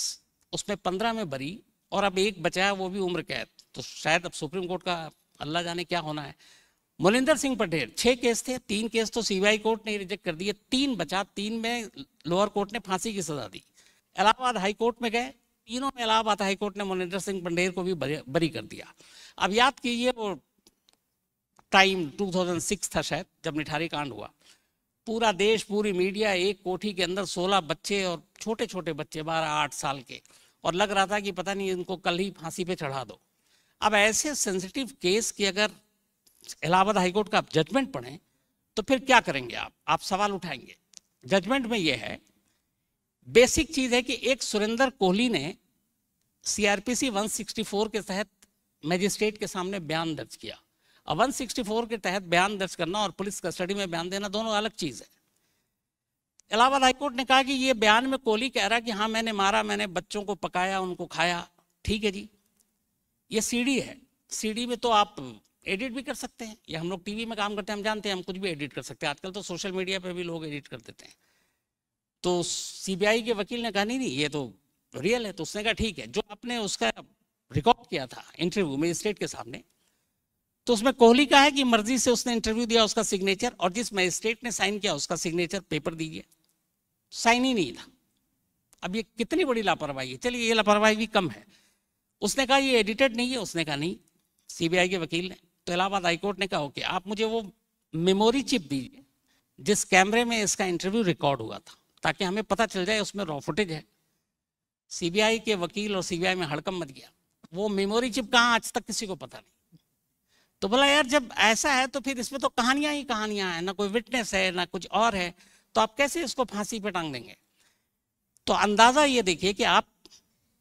उसमें 15 में बरी और अब एक बचा है, वो भी उम्र कैद। तो शायद अब सुप्रीम कोर्ट का अल्लाह जाने क्या होना है। मोलिंदर सिंह पटेल, छह केस थे, तीन केस तो सीबीआई कोर्ट ने रिजेक्ट कर दिए। तीन बचा, तीन में लोअर कोर्ट ने फांसी की सजा दी। इलाहाबाद हाई कोर्ट में गए, तीनों में इलाहाबाद हाई कोर्ट ने मोलिंदर सिंह पंडेर को भी बरी कर दिया। अब याद कीजिए वो टाइम 2006 था शायद, जब निठारी कांड हुआ। पूरा देश, पूरी मीडिया एक कोठी के अंदर सोलह बच्चे और छोटे छोटे बच्चे बारह आठ साल के। और लग रहा था कि पता नहीं इनको कल ही फांसी पे चढ़ा दो। अब ऐसे सेंसिटिव केस की अगर इलाहाबाद हाईकोर्ट का आप जजमेंट पढ़ें तो फिर क्या करेंगे आप? आप सवाल उठाएँगे। जजमेंट में यह है बेसिक चीज़ है कि एक सुरेंद्र कोहली ने सीआरपीसी 164 के तहत मजिस्ट्रेट के सामने बयान दर्ज किया। 164 के तहत बयान दर्ज करना और पुलिस कस्टडी में बयान देना दोनों अलग चीज़ है। इलाहाबाद हाईकोर्ट ने कहा कि ये बयान में कोहली कह रहा कि हाँ मैंने मारा, मैंने बच्चों को पकाया, उनको खाया। ठीक है जी। ये सीडी है। सीडी में तो आप एडिट भी कर सकते हैं। या हम लोग टीवी में काम करते हैं, हम जानते हैं, हम कुछ भी एडिट कर सकते हैं। आजकल तो सोशल मीडिया पर भी लोग एडिट कर देते हैं। तो सीबीआई के वकील ने कहा, नहीं नहीं, ये तो रियल है। तो उसने कहा, ठीक है। जो आपने उसका रिकॉर्ड किया था इंटरव्यू मजिस्ट्रेट के सामने तो उसमें कोहली का है कि मर्ज़ी से उसने इंटरव्यू दिया उसका सिग्नेचर और जिस मजिस्ट्रेट ने साइन किया उसका सिग्नेचर पेपर दीजिए। साइन ही नहीं था। अब ये कितनी बड़ी लापरवाही है। चलिए, ये लापरवाही भी कम है। उसने कहा, ये एडिटेड नहीं है। उसने कहा, नहीं सीबीआई के वकील ने तो इलाहाबाद हाईकोर्ट ने कहा, ओके, आप मुझे वो मेमोरी चिप दीजिए, जिस कैमरे में इसका इंटरव्यू रिकॉर्ड हुआ था, ताकि हमें पता चल जाए उसमें रॉ फुटेज है। सीबीआई के वकील और सीबीआई में हड़कम मत गया। वो मेमोरी चिप कहाँ आज तक किसी को पता नहीं। तो बोला, यार, जब ऐसा है तो फिर इसमें तो कहानियाँ ही कहानियाँ हैं, ना कोई विटनेस है, ना कुछ और है तो आप कैसे इसको फांसी पे टांग देंगे? तो अंदाज़ा ये देखिए कि आप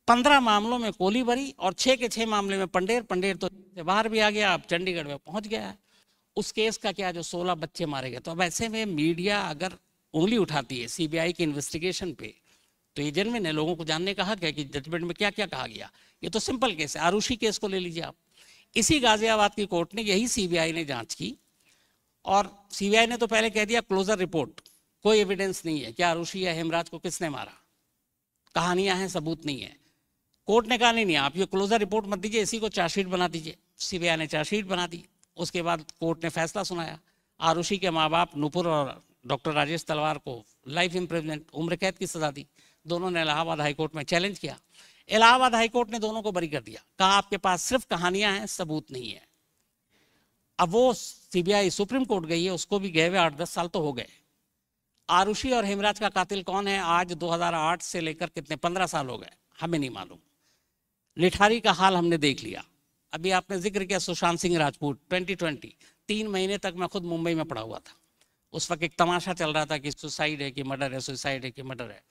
पंद्रह मामलों में कोली भरी और छह के छह मामले में पंडेर पंडेर तो बाहर भी आ गया आप चंडीगढ़ में पहुँच गया उस केस का क्या, जो सोलह बच्चे मारे गए तो अब ऐसे में मीडिया अगर उंगली उठाती है सीबीआई की इन्वेस्टिगेशन पे तो ये जन्मिन है, लोगों को जानने का हक है कि जजमेंट में क्या क्या कहा गया। ये तो सिंपल केस है, आरुषि केस को ले लीजिए आप। इसी गाजियाबाद की कोर्ट ने यही सीबीआई ने जाँच की और सीबीआई ने तो पहले कह दिया क्लोजर रिपोर्ट कोई एविडेंस नहीं है। क्या ऋषि या हेमराज को किसने मारा? कहानियाँ हैं, सबूत नहीं है। कोर्ट ने कहा, नहीं नहीं, आप ये क्लोजर रिपोर्ट मत दीजिए, इसी को चार्जशीट बना दीजिए। सीबीआई ने चार्जशीट बना दी। उसके बाद कोर्ट ने फैसला सुनाया। आरुषि के माँ बाप नुपुर और डॉक्टर राजेश तलवार को लाइफ इम्प्रिजमेंट उम्र कैद की सजा दी। दोनों ने इलाहाबाद हाईकोर्ट में चैलेंज किया। इलाहाबाद हाईकोर्ट ने दोनों को बरी कर दिया। कहा, आपके पास सिर्फ़ कहानियाँ हैं, सबूत नहीं है। अब वो सीबीआई सुप्रीम कोर्ट गई है, उसको भी गए हुए आठ दस साल तो हो गए। आरुषि और हेमराज का कातिल कौन है? आज 2008 से लेकर कितने, पंद्रह साल हो गए, हमें नहीं मालूम। लिठारी का हाल हमने देख लिया। अभी आपने ज़िक्र किया सुशांत सिंह राजपूत 2020 तीन महीने तक मैं खुद मुंबई में पड़ा हुआ था। उस वक्त एक तमाशा चल रहा था कि सुसाइड है कि मर्डर है, सुसाइड है कि मर्डर है।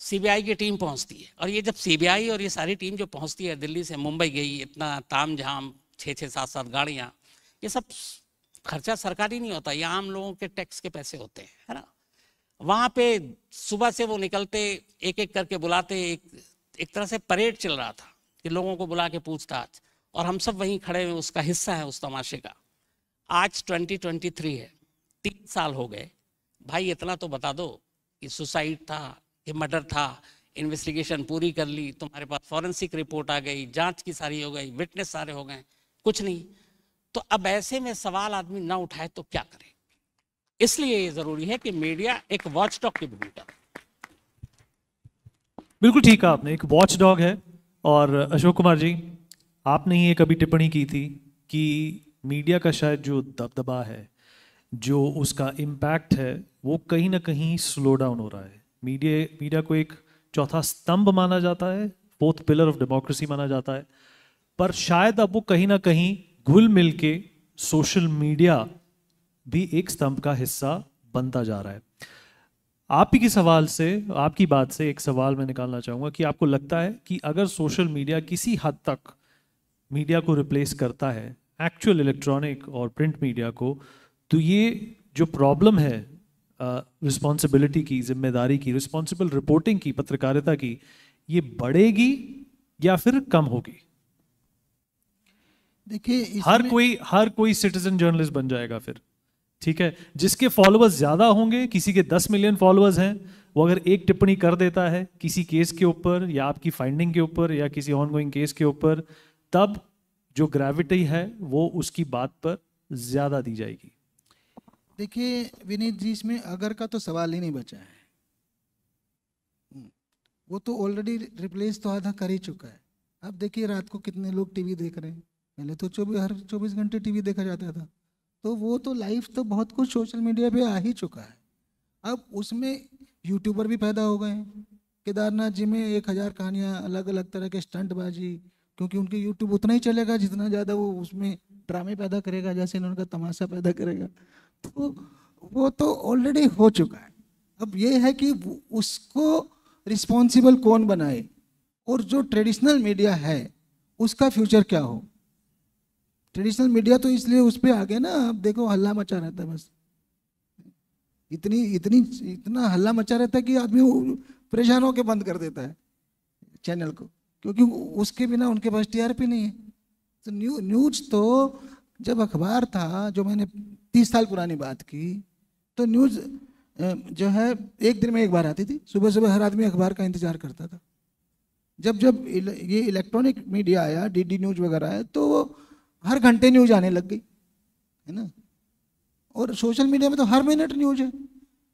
सीबीआई की टीम पहुँचती है। और ये जब सीबीआई और ये सारी टीम जो पहुँचती है, दिल्ली से मुंबई गई, इतना ताम झाम छः छः सात सात गाड़ियाँ, ये सब खर्चा सरकारी नहीं होता, ये आम लोगों के टैक्स के पैसे होते हैं, है ना? वहाँ पे सुबह से वो निकलते एक एक करके बुलाते, एक एक तरह से परेड चल रहा था कि लोगों को बुला के पूछताछ। और हम सब वहीं खड़े हुए, उसका हिस्सा है उस तमाशे का। आज 2023 है, तीन साल हो गए। भाई, इतना तो बता दो कि सुसाइड था कि मर्डर था इन्वेस्टिगेशन पूरी कर ली, तुम्हारे पास फॉरेंसिक रिपोर्ट आ गई, जाँच की सारी हो गई विटनेस सारे हो गए, कुछ नहीं। तो अब ऐसे में सवाल आदमी ना उठाए तो क्या करे? इसलिए ये ज़रूरी है कि मीडिया एक वॉच डॉग की भूमिका बिल्कुल ठीक है आपने, एक वॉच डॉग है। और अशोक कुमार जी, आपने ही एक अभी टिप्पणी की थी कि मीडिया का शायद जो दबदबा है, जो उसका इम्पैक्ट है, वो कहीं ना कहीं स्लो डाउन हो रहा है। मीडिया मीडिया को एक चौथा स्तंभ माना जाता है फोर्थ पिलर ऑफ़ डेमोक्रेसी माना जाता है। पर शायद अब वो कहीं ना कहीं घुल मिल के सोशल मीडिया भी एक स्तंभ का हिस्सा बनता जा रहा है। आप ही के सवाल से, आपकी बात से एक सवाल मैं निकालना चाहूँगा कि आपको लगता है कि अगर सोशल मीडिया किसी हद तक मीडिया को रिप्लेस करता है एक्चुअल इलेक्ट्रॉनिक और प्रिंट मीडिया को तो ये जो प्रॉब्लम है रिस्पॉन्सिबिलिटी की ज़िम्मेदारी की रिस्पॉन्सिबल रिपोर्टिंग की पत्रकारिता की ये बढ़ेगी या फिर कम होगी? देखिए हर कोई हर कोई सिटीजन जर्नलिस्ट बन जाएगा फिर ठीक है? जिसके फॉलोअर्स ज़्यादा होंगे किसी के दस मिलियन फॉलोअर्स हैं वो अगर एक टिप्पणी कर देता है किसी केस के ऊपर या आपकी फाइंडिंग के ऊपर या किसी ऑन गोइंग केस के ऊपर तब जो ग्रेविटी है वो उसकी बात पर ज़्यादा दी जाएगी। देखिए विनीत जी इसमें अगर का तो सवाल ही नहीं बचा है। हम्म, वो तो ऑलरेडी रिप्लेस तो आधा कर ही चुका है। अब देखिए रात को कितने लोग टीवी देख रहे हैं। पहले तो चौबीस हर चौबीस घंटे टीवी देखा जाता था। तो वो तो लाइफ तो बहुत कुछ सोशल मीडिया पे आ ही चुका है। अब उसमें यूट्यूबर भी पैदा हो गए केदारनाथ जी में एक हज़ार कहानियाँ अलग अलग तरह के स्टंटबाजी क्योंकि उनके यूट्यूब उतना ही चलेगा जितना ज़्यादा वो उसमें ड्रामे पैदा करेगा जैसे इन्होंने तमाशा पैदा करेगा। तो वो तो ऑलरेडी हो चुका है। अब ये है कि उसको रिस्पॉन्सिबल कौन बनाए? और जो ट्रेडिशनल मीडिया है, उसका फ्यूचर क्या हो? ट्रेडिशनल मीडिया तो इसलिए उस पर आ गया ना, अब देखो हल्ला मचा रहता है बस। इतनी इतनी, इतना हल्ला मचा रहता है कि आदमी परेशान होकर बंद कर देता है चैनल को। क्योंकि उसके बिना उनके पास टीआरपी नहीं है। तो न्यू न्यूज़ तो जब अखबार था, जो मैंने तीस साल पुरानी बात की तो न्यूज़ जो है, एक दिन में एक बार आती थी। सुबह सुबह हर आदमी अखबार का इंतज़ार करता था। जब जब ये इलेक्ट्रॉनिक मीडिया आया, डीडी न्यूज़ वगैरह आया तो हर घंटे न्यूज़ आने लग गई, है ना? और सोशल मीडिया में तो हर मिनट न्यूज़ है।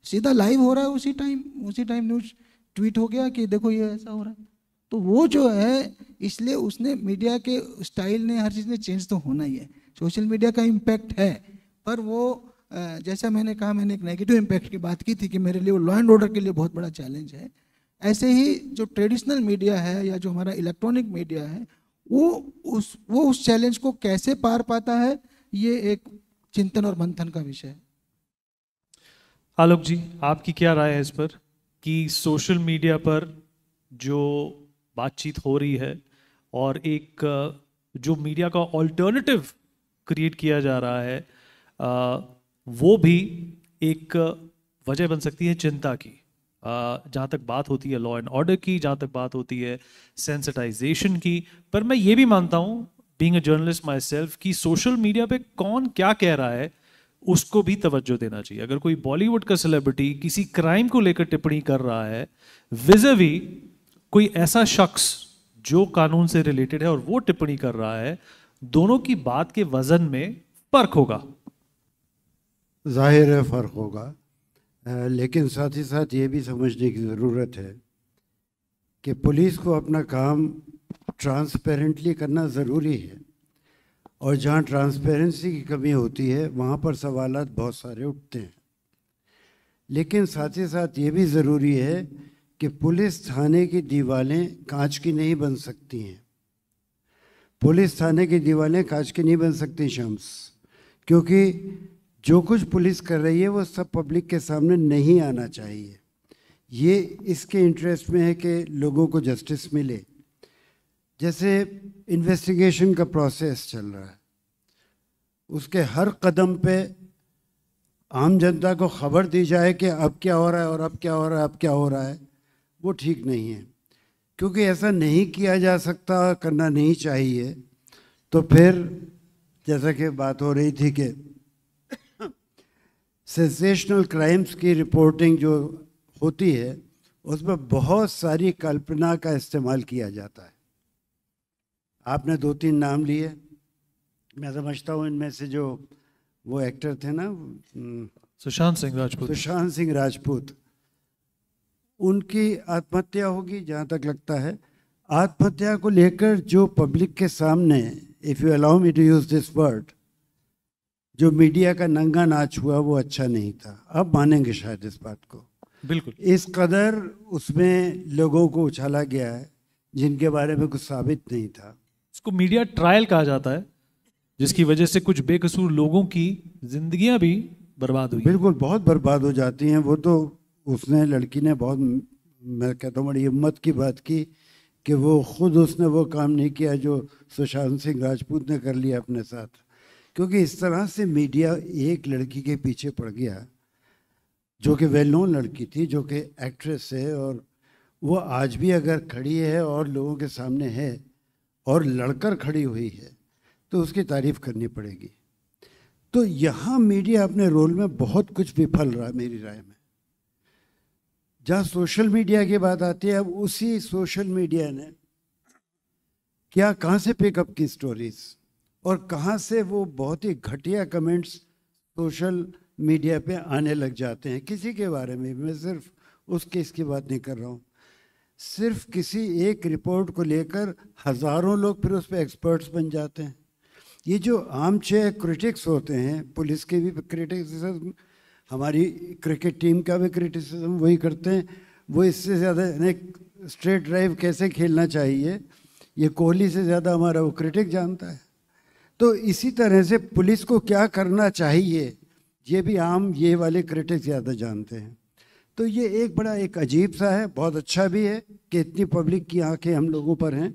सीधा लाइव हो रहा है उसी टाइम उसी टाइम न्यूज़ ट्वीट हो गया कि देखो ये ऐसा हो रहा है। तो वो जो है, इसलिए उसने मीडिया के स्टाइल ने, हर चीज़ ने चेंज तो होना ही है। सोशल मीडिया का इम्पैक्ट है, पर वो जैसा मैंने कहा, मैंने एक नेगेटिव इम्पैक्ट की बात की थी कि मेरे लिए वो लॉ एंड ऑर्डर के लिए बहुत बड़ा चैलेंज है। ऐसे ही जो ट्रेडिशनल मीडिया है या जो हमारा इलेक्ट्रॉनिक मीडिया है, वो उस वो उस चैलेंज को कैसे पार पाता है, ये एक चिंतन और मंथन का विषय है। आलोक जी, आपकी क्या राय है इस पर कि सोशल मीडिया पर जो बातचीत हो रही है और एक, जो मीडिया का ऑल्टरनेटिव क्रिएट किया जा रहा है आ, वो भी एक वजह बन सकती है चिंता की। जहाँ तक बात होती है लॉ एंड ऑर्डर की जहाँ तक बात होती है सेंसिटाइजेशन की पर मैं ये भी मानता हूँ being a journalist myself कि सोशल मीडिया पे कौन क्या कह रहा है उसको भी तवज्जो देना चाहिए। अगर कोई बॉलीवुड का सेलिब्रिटी किसी क्राइम को लेकर टिप्पणी कर रहा है विजवी कोई ऐसा शख्स जो कानून से रिलेटेड है और वो टिप्पणी कर रहा है दोनों की बात के वज़न में फ़र्क होगा। ज़ाहिर है फ़र्क होगा। लेकिन साथ ही साथ ये भी समझने की ज़रूरत है कि पुलिस को अपना काम ट्रांसपेरेंटली करना ज़रूरी है। और जहाँ ट्रांसपेरेंसी की कमी होती है, वहाँ पर सवाल बहुत सारे उठते हैं। लेकिन साथ ही साथ ये भी ज़रूरी है कि पुलिस थाने की दीवारें कांच की नहीं बन सकती हैं। पुलिस थाने की दीवारें कांच की नहीं बन सकती शम्स। क्योंकि जो कुछ पुलिस कर रही है, वो सब पब्लिक के सामने नहीं आना चाहिए। ये इसके इंटरेस्ट में है कि लोगों को जस्टिस मिले। जैसे इन्वेस्टिगेशन का प्रोसेस चल रहा है। उसके हर कदम पे आम जनता को खबर दी जाए कि अब क्या हो रहा है और अब क्या हो रहा है, अब क्या हो रहा है, वो ठीक नहीं है। क्योंकि ऐसा नहीं किया जा सकता करना नहीं चाहिए। तो फिर जैसा कि बात हो रही थी कि सेंसेशनल क्राइम्स की रिपोर्टिंग जो होती है उसमें बहुत सारी कल्पना का इस्तेमाल किया जाता है। आपने दो तीन नाम लिए। मैं समझता हूँ इनमें से जो वो एक्टर थे ना सुशांत सिंह राजपूत। सुशांत सिंह राजपूत। उनकी आत्महत्या होगी जहाँ तक लगता है। आत्महत्या को लेकर जो पब्लिक के सामने if you allow me to use this word जो मीडिया का नंगा नाच हुआ वो अच्छा नहीं था। अब मानेंगे शायद इस बात को। बिल्कुल। इस कदर उसमें लोगों को उछाला गया है जिनके बारे में कुछ साबित नहीं था। इसको मीडिया ट्रायल कहा जाता है जिसकी वजह से कुछ बेकसूर लोगों की जिंदगियाँ भी बर्बाद हुई बिल्कुल बहुत बर्बाद हो जाती हैं। वो तो उसने, लड़की ने बहुत, मैं कहता हूँ, बड़ी हिम्मत की बात की कि वो खुद उसने वो काम नहीं किया जो सुशांत सिंह राजपूत ने कर लिया अपने साथ। क्योंकि इस तरह से मीडिया एक लड़की के पीछे पड़ गया, जो कि वेल नोन लड़की थी, जो कि एक्ट्रेस है और वो आज भी अगर खड़ी है और लोगों के सामने है और लड़कर खड़ी हुई है तो उसकी तारीफ़ करनी पड़ेगी। तो यहाँ मीडिया अपने रोल में बहुत कुछ विफल रहा मेरी राय में। जहाँ सोशल मीडिया की बात आती है, अब उसी सोशल मीडिया ने क्या, कहाँ से पिकअप की स्टोरीज और कहाँ से वो बहुत ही घटिया कमेंट्स सोशल मीडिया पे आने लग जाते हैं? किसी के बारे में, मैं सिर्फ़ उस केस की बात नहीं कर रहा हूँ। सिर्फ़ किसी एक रिपोर्ट को लेकर हज़ारों लोग फिर उस पर एक्सपर्ट्स बन जाते हैं। ये जो आम छः क्रिटिक्स होते हैं, पुलिस के भी क्रिटिक्स हमारी क्रिकेट टीम का भी क्रिटिसिज्म वही करते हैं। वो इससे ज़्यादा, यानी स्ट्रेट ड्राइव कैसे खेलना चाहिए, ये कोहली से ज़्यादा हमारा वो क्रिटिक जानता है। तो इसी तरह से पुलिस को क्या करना चाहिए, ये भी आम, ये वाले क्रिटिक ज़्यादा जानते हैं। तो ये एक बड़ा, एक अजीब सा है, बहुत अच्छा भी है कि इतनी पब्लिक की आँखें हम लोगों पर हैं।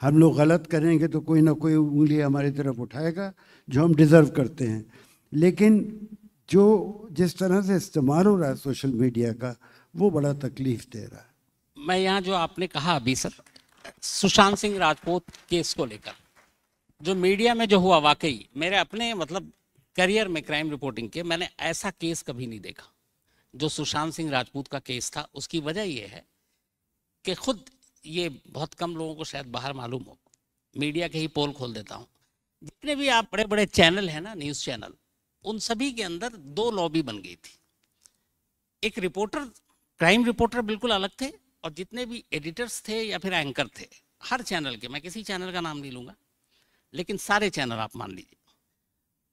हम लोग गलत करेंगे तो कोई ना कोई उंगली हमारी तरफ़ उठाएगा, जो हम डिज़र्व करते हैं। लेकिन जो जिस तरह से इस्तेमाल हो रहा है सोशल मीडिया का, वो बड़ा तकलीफ़ दे रहा है। मैं यहाँ जो आपने कहा अभी सर, सुशांत सिंह राजपूत केस को लेकर, जो मीडिया में जो हुआ वाकई, मेरे अपने मतलब करियर में क्राइम रिपोर्टिंग के, मैंने ऐसा केस कभी नहीं देखा, जो सुशांत सिंह राजपूत का केस था। उसकी वजह यह है कि खुद ये बहुत कम लोगों को शायद बाहर मालूम हो, मीडिया के ही पोल खोल देता हूँ। जितने भी आप बड़े बड़े चैनल हैं ना, न्यूज़ चैनल उन सभी के अंदर दो लॉबी बन गई थी। एक रिपोर्टर क्राइम रिपोर्टर बिल्कुल अलग थे और जितने भी एडिटर्स थे या फिर एंकर थे, हर चैनल के, मैं किसी चैनल का नाम नहीं लूँगा, लेकिन सारे चैनल आप मान लीजिए।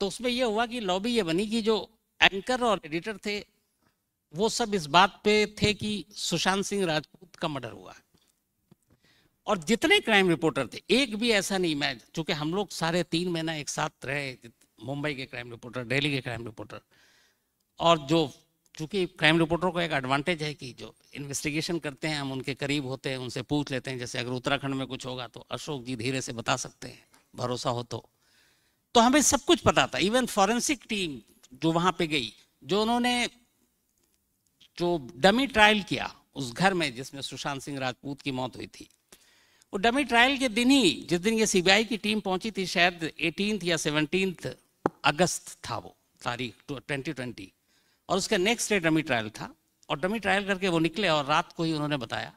तो उसमें यह हुआ कि लॉबी ये बनी कि जो एंकर और एडिटर थे, वो सब इस बात पे थे कि सुशांत सिंह राजपूत का मर्डर हुआ। है और जितने क्राइम रिपोर्टर थे, एक भी ऐसा नहीं, मैं, चूँकि हम लोग सारे तीन महीना एक साथ रहे मुंबई के क्राइम रिपोर्टर दिल्ली के क्राइम रिपोर्टर और जो, चूँकि क्राइम रिपोर्टर को एक एडवांटेज है कि जो इन्वेस्टिगेशन करते हैं, हम उनके करीब होते हैं, उनसे पूछ लेते हैं, जैसे अगर उत्तराखंड में कुछ होगा तो अशोक जी धीरे से बता सकते हैं, भरोसा हो तो। तो हमें सब कुछ पता था। इवन फॉरेंसिक टीम जो वहाँ पे गई, जो उन्होंने जो डमी ट्रायल किया उस घर में, जिसमें सुशांत सिंह राजपूत की मौत हुई थी, वो डमी ट्रायल के दिन ही, जिस दिन ये सीबीआई की टीम पहुँची थी, शायद एटीन या सेवनटीन अगस्त था वो तारीख ट्वेंटी ट्वेंटी और उसका नेक्स्ट डे डमी ट्रायल था। और डमी ट्रायल करके वो निकले और रात को ही उन्होंने बताया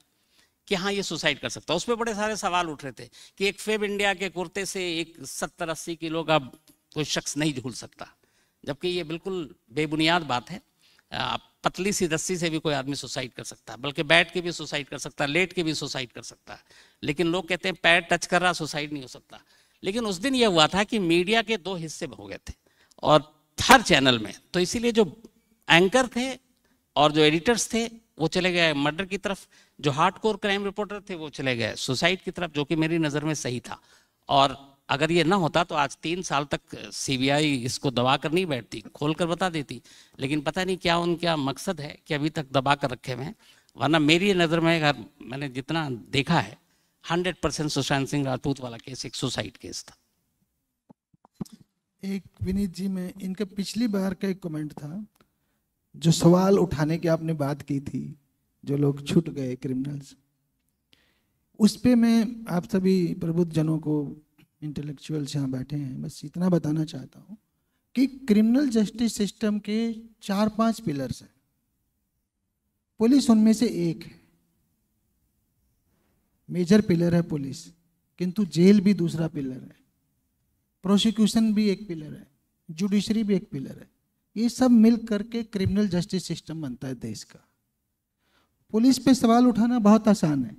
कि हाँ ये सुसाइड कर सकता उस पर बड़े सारे सवाल उठ रहे थे कि एक फेब इंडिया के कुर्ते से एक सत्तर अस्सी किलो का कोई शख्स नहीं झूल सकता। जबकि ये बिल्कुल बेबुनियाद बात है। आ, पतली सी रस्सी से भी कोई आदमी सुसाइड कर सकता है बल्कि बैठ के भी सुसाइड कर सकता है लेट के भी सुसाइड कर सकता है। लेकिन लोग कहते हैं पैर टच कर रहा सुसाइड नहीं हो सकता। लेकिन उस दिन यह हुआ था कि मीडिया के दो हिस्से हो गए थे और हर चैनल में। तो इसीलिए जो एंकर थे और जो एडिटर्स थे, वो चले गए मर्डर की तरफ़। जो हार्ड कोर क्राइम रिपोर्टर थे, वो चले गए सुसाइड की तरफ़, जो कि मेरी नज़र में सही था। और अगर ये ना होता तो आज तीन साल तक सीबीआई इसको दबा कर नहीं बैठती खोल कर बता देती। लेकिन पता नहीं क्या उनका मकसद है कि अभी तक दबा कर रखे हुए हैं। वरना मेरी नज़र में अगर मैंने जितना देखा है हंड्रेड परसेंट सुशांत सिंह राजपूत वाला केस एक सुसाइड केस था। एक विनीत जी, में इनके पिछली बार का एक कमेंट था, जो सवाल उठाने की आपने बात की थी, जो लोग छूट गए क्रिमिनल्स उस पे मैं आप सभी प्रबुद्ध जनों को इंटेलेक्चुअल्स यहाँ बैठे हैं, बस इतना बताना चाहता हूँ कि क्रिमिनल जस्टिस सिस्टम के चार पाँच पिलर्स हैं। पुलिस उनमें से एक है। मेजर पिलर है पुलिस किंतु जेल भी दूसरा पिलर है। प्रोसिक्यूशन भी एक पिलर है जुडिशरी भी एक पिलर है। ये सब मिल करके क्रिमिनल जस्टिस सिस्टम बनता है देश का। पुलिस पे सवाल उठाना बहुत आसान है।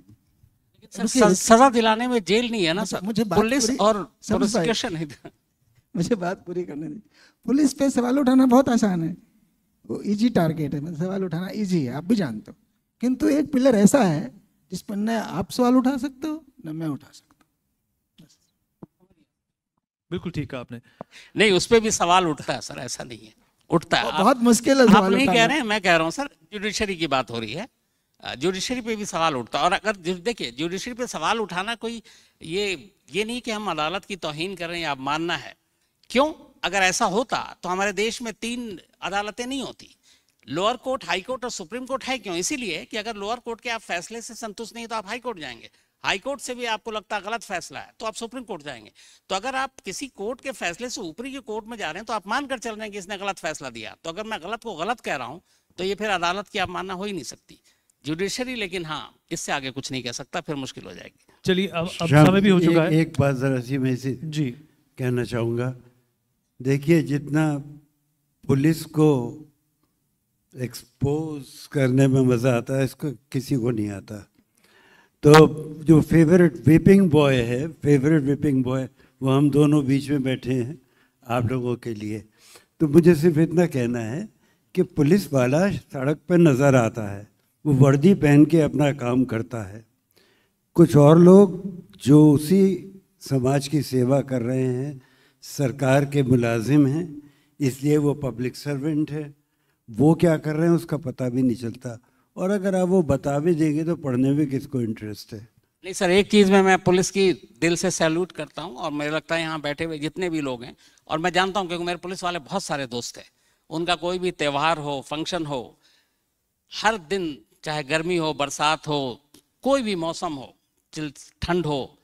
सजा दिलाने में जेल नहीं है ना सर। मुझे पुलिस और प्रोसिक्यूशन है मुझे बात पूरी करने दी पुलिस पे सवाल उठाना बहुत आसान है। वो इजी टारगेट है मतलब सवाल उठाना इजी है आप भी जानते हो। किंतु एक पिलर ऐसा है जिस पर न आप सवाल उठा सकते हो न मैं उठा सकता बिल्कुल ठीक है आपने। नहीं उस पर भी सवाल उठता है सर ऐसा नहीं है। उठता है। बहुत मुश्किल है आप नहीं कह रहे हैं मैं कह रहा हूँ सर जुडिशरी की बात हो रही है। जुडिशरी पे भी सवाल उठता है। और अगर देखिए जुडिशरी पे सवाल उठाना कोई ये ये नहीं कि हम अदालत की तोहीन कर रहे हैं या मानना है। क्यों? अगर ऐसा होता तो हमारे देश में तीन अदालतें नहीं होती। लोअर कोर्ट हाई कोर्ट और सुप्रीम कोर्ट है क्यों? इसीलिए कि अगर लोअर कोर्ट के आप फैसले से संतुष्ट नहीं तो आप हाई कोर्ट जाएँगे। हाई कोर्ट से भी आपको लगता है गलत फैसला है तो आप सुप्रीम कोर्ट जाएँगे। तो अगर आप किसी कोर्ट के फैसले से ऊपरी के कोर्ट में जा रहे हैं तो आप मान कर चल रहे हैं कि इसने गलत फैसला दिया। तो अगर मैं गलत को गलत कह रहा हूँ तो ये फिर अदालत की आप मानना हो ही नहीं सकती। जुडिशरी लेकिन हाँ इससे आगे कुछ नहीं कह सकता फिर मुश्किल हो जाएगी। चलिए अब अब समय भी हो चुका है। एक बात जरा सी मैं इसे जी। कहना चाहूँगा। देखिए जितना पुलिस को एक्सपोज करने में मज़ा आता है, इसको किसी को नहीं आता। तो जो फेवरेट विपिंग बॉय है फेवरेट विपिंग बॉय वो हम दोनों बीच में बैठे हैं, आप लोगों के लिए। तो मुझे सिर्फ़ इतना कहना है कि पुलिस वाला सड़क पर नज़र आता है, वो वर्दी पहन के अपना काम करता है। कुछ और लोग जो उसी समाज की सेवा कर रहे हैं, सरकार के मुलाजिम हैं, इसलिए वो पब्लिक सर्वेंट है। वो क्या कर रहे हैं उसका पता भी नहीं चलता। और अगर आप वो बता भी देंगे तो पढ़ने में किसको इंटरेस्ट है? नहीं सर, एक चीज़ में मैं पुलिस की दिल से सैल्यूट करता हूँ और मुझे लगता है यहाँ बैठे हुए जितने भी लोग हैं, और मैं जानता हूँ क्योंकि मेरे पुलिस वाले बहुत सारे दोस्त हैं। उनका कोई भी त्यौहार हो फ़ंक्शन हो, हर दिन चाहे गर्मी हो, बरसात हो, कोई भी मौसम हो ठंड हो,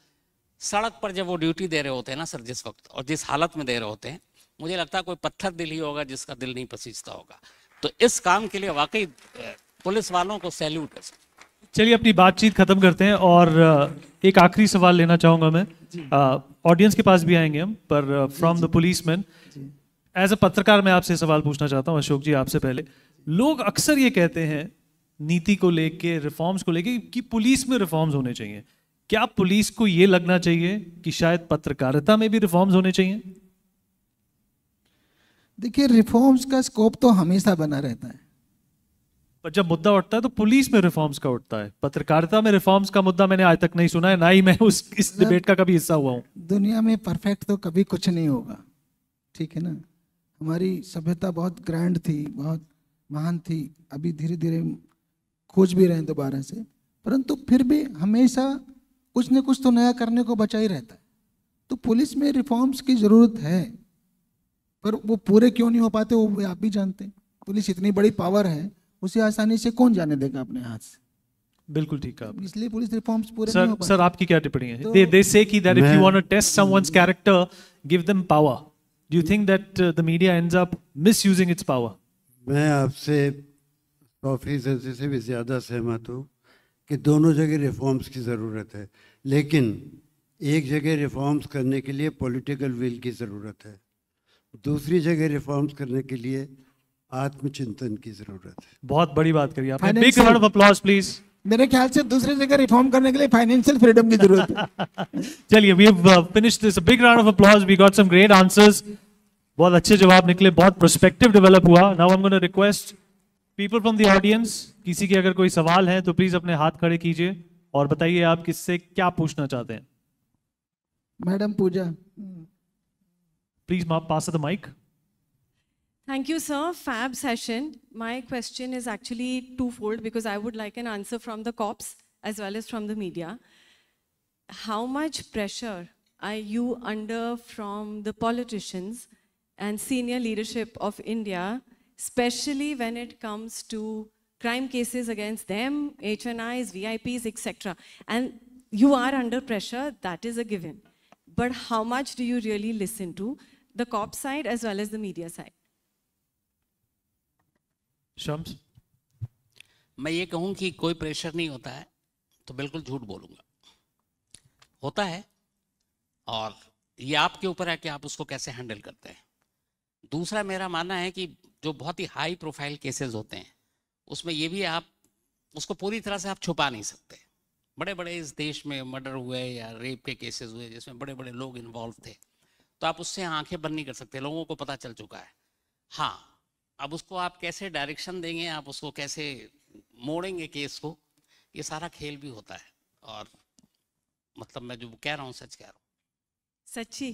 सड़क पर जब वो ड्यूटी दे रहे होते हैं ना सर जिस वक्त और जिस हालत में दे रहे होते हैं, मुझे लगता है कोई पत्थर दिल ही होगा जिसका दिल नहीं पसीजता होगा। तो इस काम के लिए वाकई पुलिस वालों को सैल्यूट है चलिए अपनी बातचीत खत्म करते हैं और एक आखिरी सवाल लेना चाहूँगा मैं। ऑडियंस के पास भी आएँगे हम पर from the policeman as a पत्रकार मैं आपसे सवाल पूछना चाहता हूँ अशोक जी आपसे पहले। लोग अक्सर ये कहते हैं नीति को लेके रिफॉर्म्स को लेके कि पुलिस में रिफॉर्म्स होने चाहिए। क्या पुलिस को ये लगना चाहिए कि शायद पत्रकारिता में भी रिफॉर्म्स होने चाहिए? देखिए रिफॉर्म्स का स्कोप तो हमेशा बना रहता है। पर जब मुद्दा उठता है तो पुलिस में रिफॉर्म्स का उठता है। पत्रकारिता में रिफॉर्म्स का मुद्दा मैंने आज तक नहीं सुना है ना ही मैं उस इस डिबेट का कभी हिस्सा हुआ हूँ। दुनिया में परफेक्ट तो कभी कुछ नहीं होगा। ठीक है ना? हमारी सभ्यता बहुत ग्रैंड थी बहुत महान थी। अभी धीरे धीरे खोज भी रहे हैं दोबारा से। परंतु फिर भी हमेशा कुछ न कुछ तो नया करने को बचा ही रहता है। तो पुलिस में रिफॉर्म्स की ज़रूरत है। पर वो पूरे क्यों नहीं हो पाते वो आप भी जानते हैं। पुलिस इतनी बड़ी पावर है उसे आसानी से कौन जाने देगा अपने हाथ से? बिल्कुल ठीक है इसलिए पुलिस रिफॉर्म्स पूरे सर, नहीं हो सर आपकी क्या टिप्पणी है? दे दे से कि that if you want to test someone's character give them power do you think that the media ends up misusing its power मैं आपसे सौ फ़ीसद से भी ज़्यादा सहमत हूँ कि दोनों जगह रिफॉर्म्स की ज़रूरत है। लेकिन एक जगह रिफॉर्म्स करने के लिए पॉलिटिकल विल की ज़रूरत है। दूसरी जगह रिफॉर्म्स करने के लिए आत्मचिंतन की ज़रूरत है। बहुत बड़ी बात करी आपने। Big round of applause please मेरे ख्याल से दूसरी जगह रिफॉर्म करने के लिए फाइनेंशियल फ्रीडम की ज़रूरत है। चलिए we have finished this big round of applause we got some great answers बहुत अच्छे जवाब निकले बहुत पर्सपेक्टिव डेवलप हुआ। Now I am gonna request people from the audience किसी के अगर कोई सवाल है तो प्लीज़ अपने हाथ खड़े कीजिए और बताइए आप किससे क्या पूछना चाहते हैं। Madam Pooja. Please, Ma, pass the mic. Thank you, sir. Fab session. My question is actually twofold because I would like an answer from the cops as well as from the media. How much pressure are you under from the politicians and senior leadership of India, especially when it comes to crime cases against them, HNIs, VIPs, etc.? And you are under pressure, that is a given. But how much do you really listen to? The cop side as well as the media side? Shams मैं ये कहूँ कि कोई प्रेशर नहीं होता है तो बिल्कुल झूठ बोलूँगा। होता है और ये आपके ऊपर है कि आप उसको कैसे हैंडल करते हैं। दूसरा मेरा मानना है कि जो बहुत ही हाई प्रोफ़ाइल केसेस होते हैं उसमें ये भी आप उसको पूरी तरह से आप छुपा नहीं सकते। बड़े बड़े इस देश में मर्डर हुए या रेप के केसेस हुए जिसमें बड़े बड़े लोग इन्वॉल्व थे तो आप उससे आँखें बंद नहीं कर सकते लोगों को पता चल चुका है। हाँ अब उसको आप कैसे डायरेक्शन देंगे आप उसको कैसे मोड़ेंगे केस को ये सारा खेल भी होता है। और मतलब मैं जो कह रहा हूँ सच कह रहा हूँ। Sachi.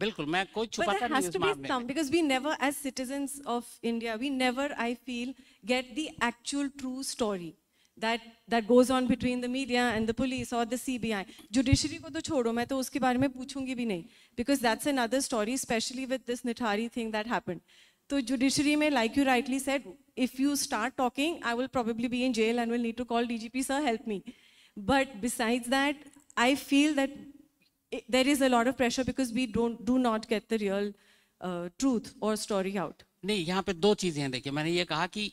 बिल्कुल मैं कोई छुपाता there नहीं इस मामले में। because we never, as citizens of India, we never, I feel, get the actual true story. that that goes on between the media and the police or the CBI. Judiciary को तो छोड़ो मैं तो उसके बारे में पूछूंगी भी नहीं because that's another story, especially with this Nithari thing that happened. तो judiciary में, like you rightly said, if you start talking, I will probably be in jail and will need to call DGP, sir, help me. But besides that, I feel that it- there is a lot of pressure because we don't do not get the real uh, truth or story out. नहीं यहाँ पे दो चीजें हैं देखिए मैंने ये कहा कि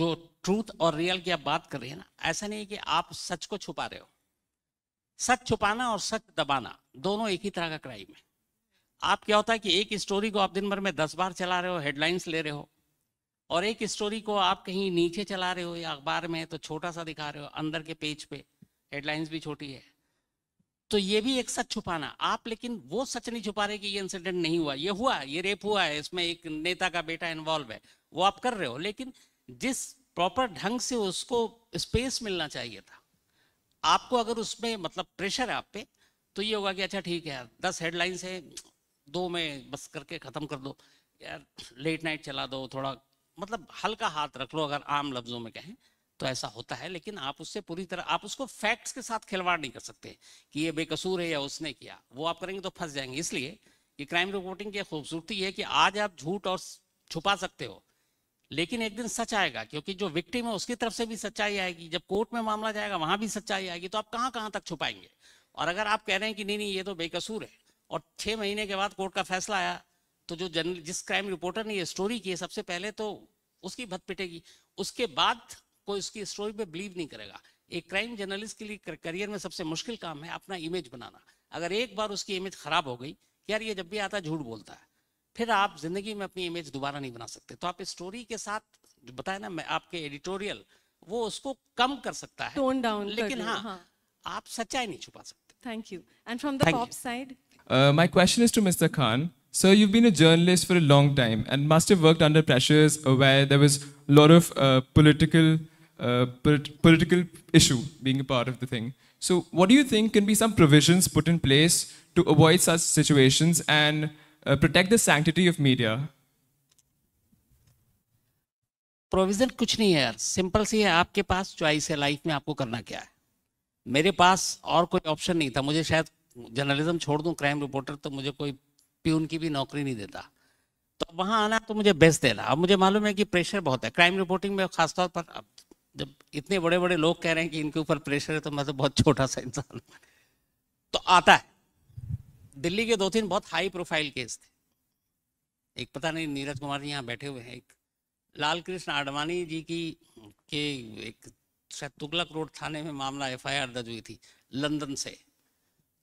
जो ट्रूथ और रियल की आप बात कर रहे हैं ना, ऐसा नहीं है कि आप सच को छुपा रहे हो। सच छुपाना और सच दबाना, दोनों एक ही तरह का क्राइम है। आप क्या होता है कि एक स्टोरी को आप दिन भर में दस बार चला रहे हो हेडलाइंस ले रहे हो, और एक स्टोरी को आप कहीं नीचे चला रहे हो या अखबार में तो छोटा सा दिखा रहे हो, अंदर के पेज पे हेडलाइंस भी छोटी है। तो ये भी एक सच छुपाना, आप लेकिन वो सच नहीं छुपा रहे कि ये इंसिडेंट नहीं हुआ, ये हुआ, ये रेप हुआ है, इसमें एक नेता का बेटा इन्वॉल्व है, वो आप कर रहे हो, लेकिन जिस प्रॉपर ढंग से उसको स्पेस मिलना चाहिए था। आपको अगर उसमें मतलब प्रेशर है आप पे तो ये होगा कि अच्छा ठीक है यार दस हेडलाइंस है, दो में बस करके खत्म कर दो। यार लेट नाइट चला दो, थोड़ा मतलब हल्का हाथ रख लो, अगर आम लफ्जों में कहें तो ऐसा होता है, लेकिन आप उससे पूरी तरह, आप उसको फैक्ट्स के साथ खिलवाड़ नहीं कर सकते कि ये बेकसूर है या उसने किया। वो आप करेंगे तो फंस जाएँगे। इसलिए कि क्राइम रिपोर्टिंग की खूबसूरती है कि आज आप झूठ और छुपा सकते हो। लेकिन एक दिन सच आएगा, क्योंकि जो विक्टिम है उसकी तरफ़ से भी सच्चाई आएगी, जब कोर्ट में मामला जाएगा, वहाँ भी सच्चाई आएगी तो आप कहाँ कहाँ तक छुपाएँगे? और अगर आप कह रहे हैं कि नहीं नहीं, ये तो बेकसूर है, और छह महीने के बाद कोर्ट का फैसला आया तो जो जर्नल, जिस क्राइम रिपोर्टर ने ये स्टोरी की है, सबसे पहले तो उसकी भत पिटेगी। उसके बाद कोई उसकी स्टोरी पे बिलीव नहीं करेगा। एक क्राइम जर्नलिस्ट के लिए करियर में सबसे मुश्किल काम है अपना इमेज बनाना। अगर एक बार उसकी इमेज खराब हो गई यार ये जब भी आता झूठ बोलता है। फिर आप ज़िंदगी में अपनी इमेज दोबारा नहीं बना सकते तो आप स्टोरी के साथ जो बताया ना मैं आपके एडिटोरियल वो उसको कम कर सकता है down कर लेकिन हाँ, हाँ। आप सच्चाई नहीं छुपा सकते from the Thank cop you. side, Uh, my question is to Mr. Khan. Sir, you've been a journalist for a long time and must have worked under pressures uh, where there was a lot of uh, political uh, polit- political issue being a part of the thing. So, what do you think can be some provisions put in place to avoid such situations and uh, protect the sanctity of media? Provision कुछ नहीं है यार। सिंपल सी है आपके पास चॉइस है लाइफ में आपको करना क्या है। मेरे पास और कोई ऑप्शन नहीं था। मुझे शायद जर्नलिज्म छोड़ दूँ क्राइम रिपोर्टर तो मुझे कोई प्यून की भी नौकरी नहीं देता। तो वहाँ आना तो मुझे बेस्ट देना। अब मुझे मालूम है कि प्रेशर बहुत है। क्राइम रिपोर्टिंग में खासतौर पर अब जब इतने बड़े बड़े लोग कह रहे हैं कि इनके ऊपर प्रेशर है तो मैं तो बहुत छोटा सा इंसान। तो आता है। दिल्ली के दो तीन बहुत हाई प्रोफ़ाइल केस थे। एक पता नहीं, नीरज कुमार जी यहाँ बैठे हुए हैं, एक लाल कृष्ण आडवाणी जी की, के एक शायद तुगलक रोड थाने में मामला एफआईआर दर्ज हुई थी, लंदन से।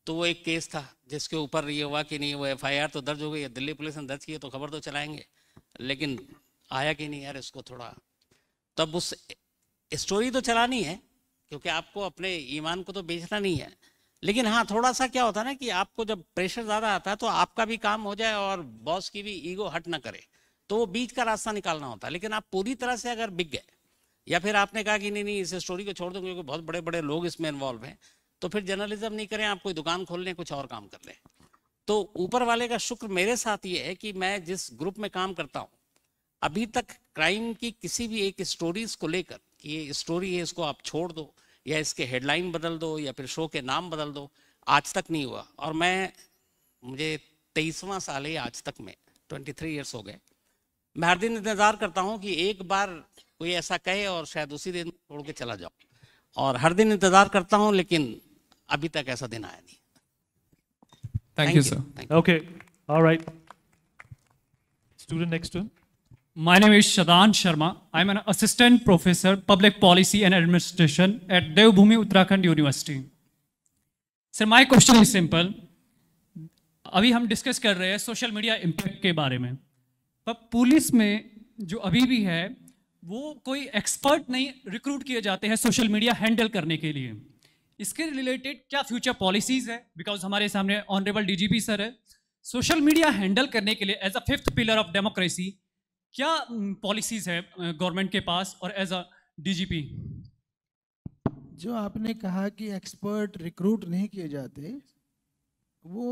तो वो एक केस था, जिसके ऊपर ये हुआ कि नहीं, वो एफआईआर तो दर्ज हो गई है, दिल्ली पुलिस ने दर्ज की है तो खबर तो चलाएँगे। लेकिन आया कि नहीं यार, इसको थोड़ा, तब उस स्टोरी तो चलानी है, क्योंकि आपको अपने ईमान को तो बेचना नहीं है। लेकिन हाँ थोड़ा सा क्या होता है ना कि आपको जब प्रेशर ज़्यादा आता है तो आपका भी काम हो जाए और बॉस की भी ईगो हट ना करे। तो वो बीच का रास्ता निकालना होता है। लेकिन आप पूरी तरह से अगर बिक गए, या फिर आपने कहा कि नहीं नहीं, इस स्टोरी को छोड़ दो, क्योंकि बहुत बड़े बड़े लोग इसमें इन्वॉल्व हैं तो फिर जर्नलिज्म नहीं करें, आप कोई दुकान खोल लें, कुछ और काम कर लें। तो ऊपर वाले का शुक्र मेरे साथ ये है कि मैं जिस ग्रुप में काम करता हूँ, अभी तक क्राइम की किसी भी एक स्टोरीज को लेकर कि ये स्टोरी है, इसको आप छोड़ दो या इसके हेडलाइन बदल दो या फिर शो के नाम बदल दो आज तक नहीं हुआ और मैं मुझे तेईसवां साल है आज तक में ट्वेंटी थ्री ईयर्स हो गए मैं हर दिन इंतज़ार करता हूँ कि एक बार कोई ऐसा कहे और शायद उसी दिन छोड़ के चला जाओ और हर दिन इंतज़ार करता हूँ लेकिन अभी तक ऐसा दिन आया नहीं Thank, you, sir. Thank you. Okay, all right. Student next to him. My name is Shadan Sharma. I'm an assistant professor, public policy and administration at Devbhumi Uttarakhand University. Sir, my question is simple. अभी हम डिस्कस कर रहे हैं सोशल मीडिया इम्पैक्ट के बारे में पर पुलिस में जो अभी भी है वो कोई एक्सपर्ट नहीं रिक्रूट किए जाते हैं सोशल मीडिया हैंडल करने के लिए इसके रिलेटेड क्या फ्यूचर पॉलिसीज़ है बिकॉज़ हमारे सामने ऑनरेबल डीजीपी सर है सोशल मीडिया हैंडल करने के लिए as a fifth pillar of democracy क्या पॉलिसीज़ है गवर्नमेंट के पास और एज अ डीजीपी जो आपने कहा कि एक्सपर्ट रिक्रूट नहीं किए जाते वो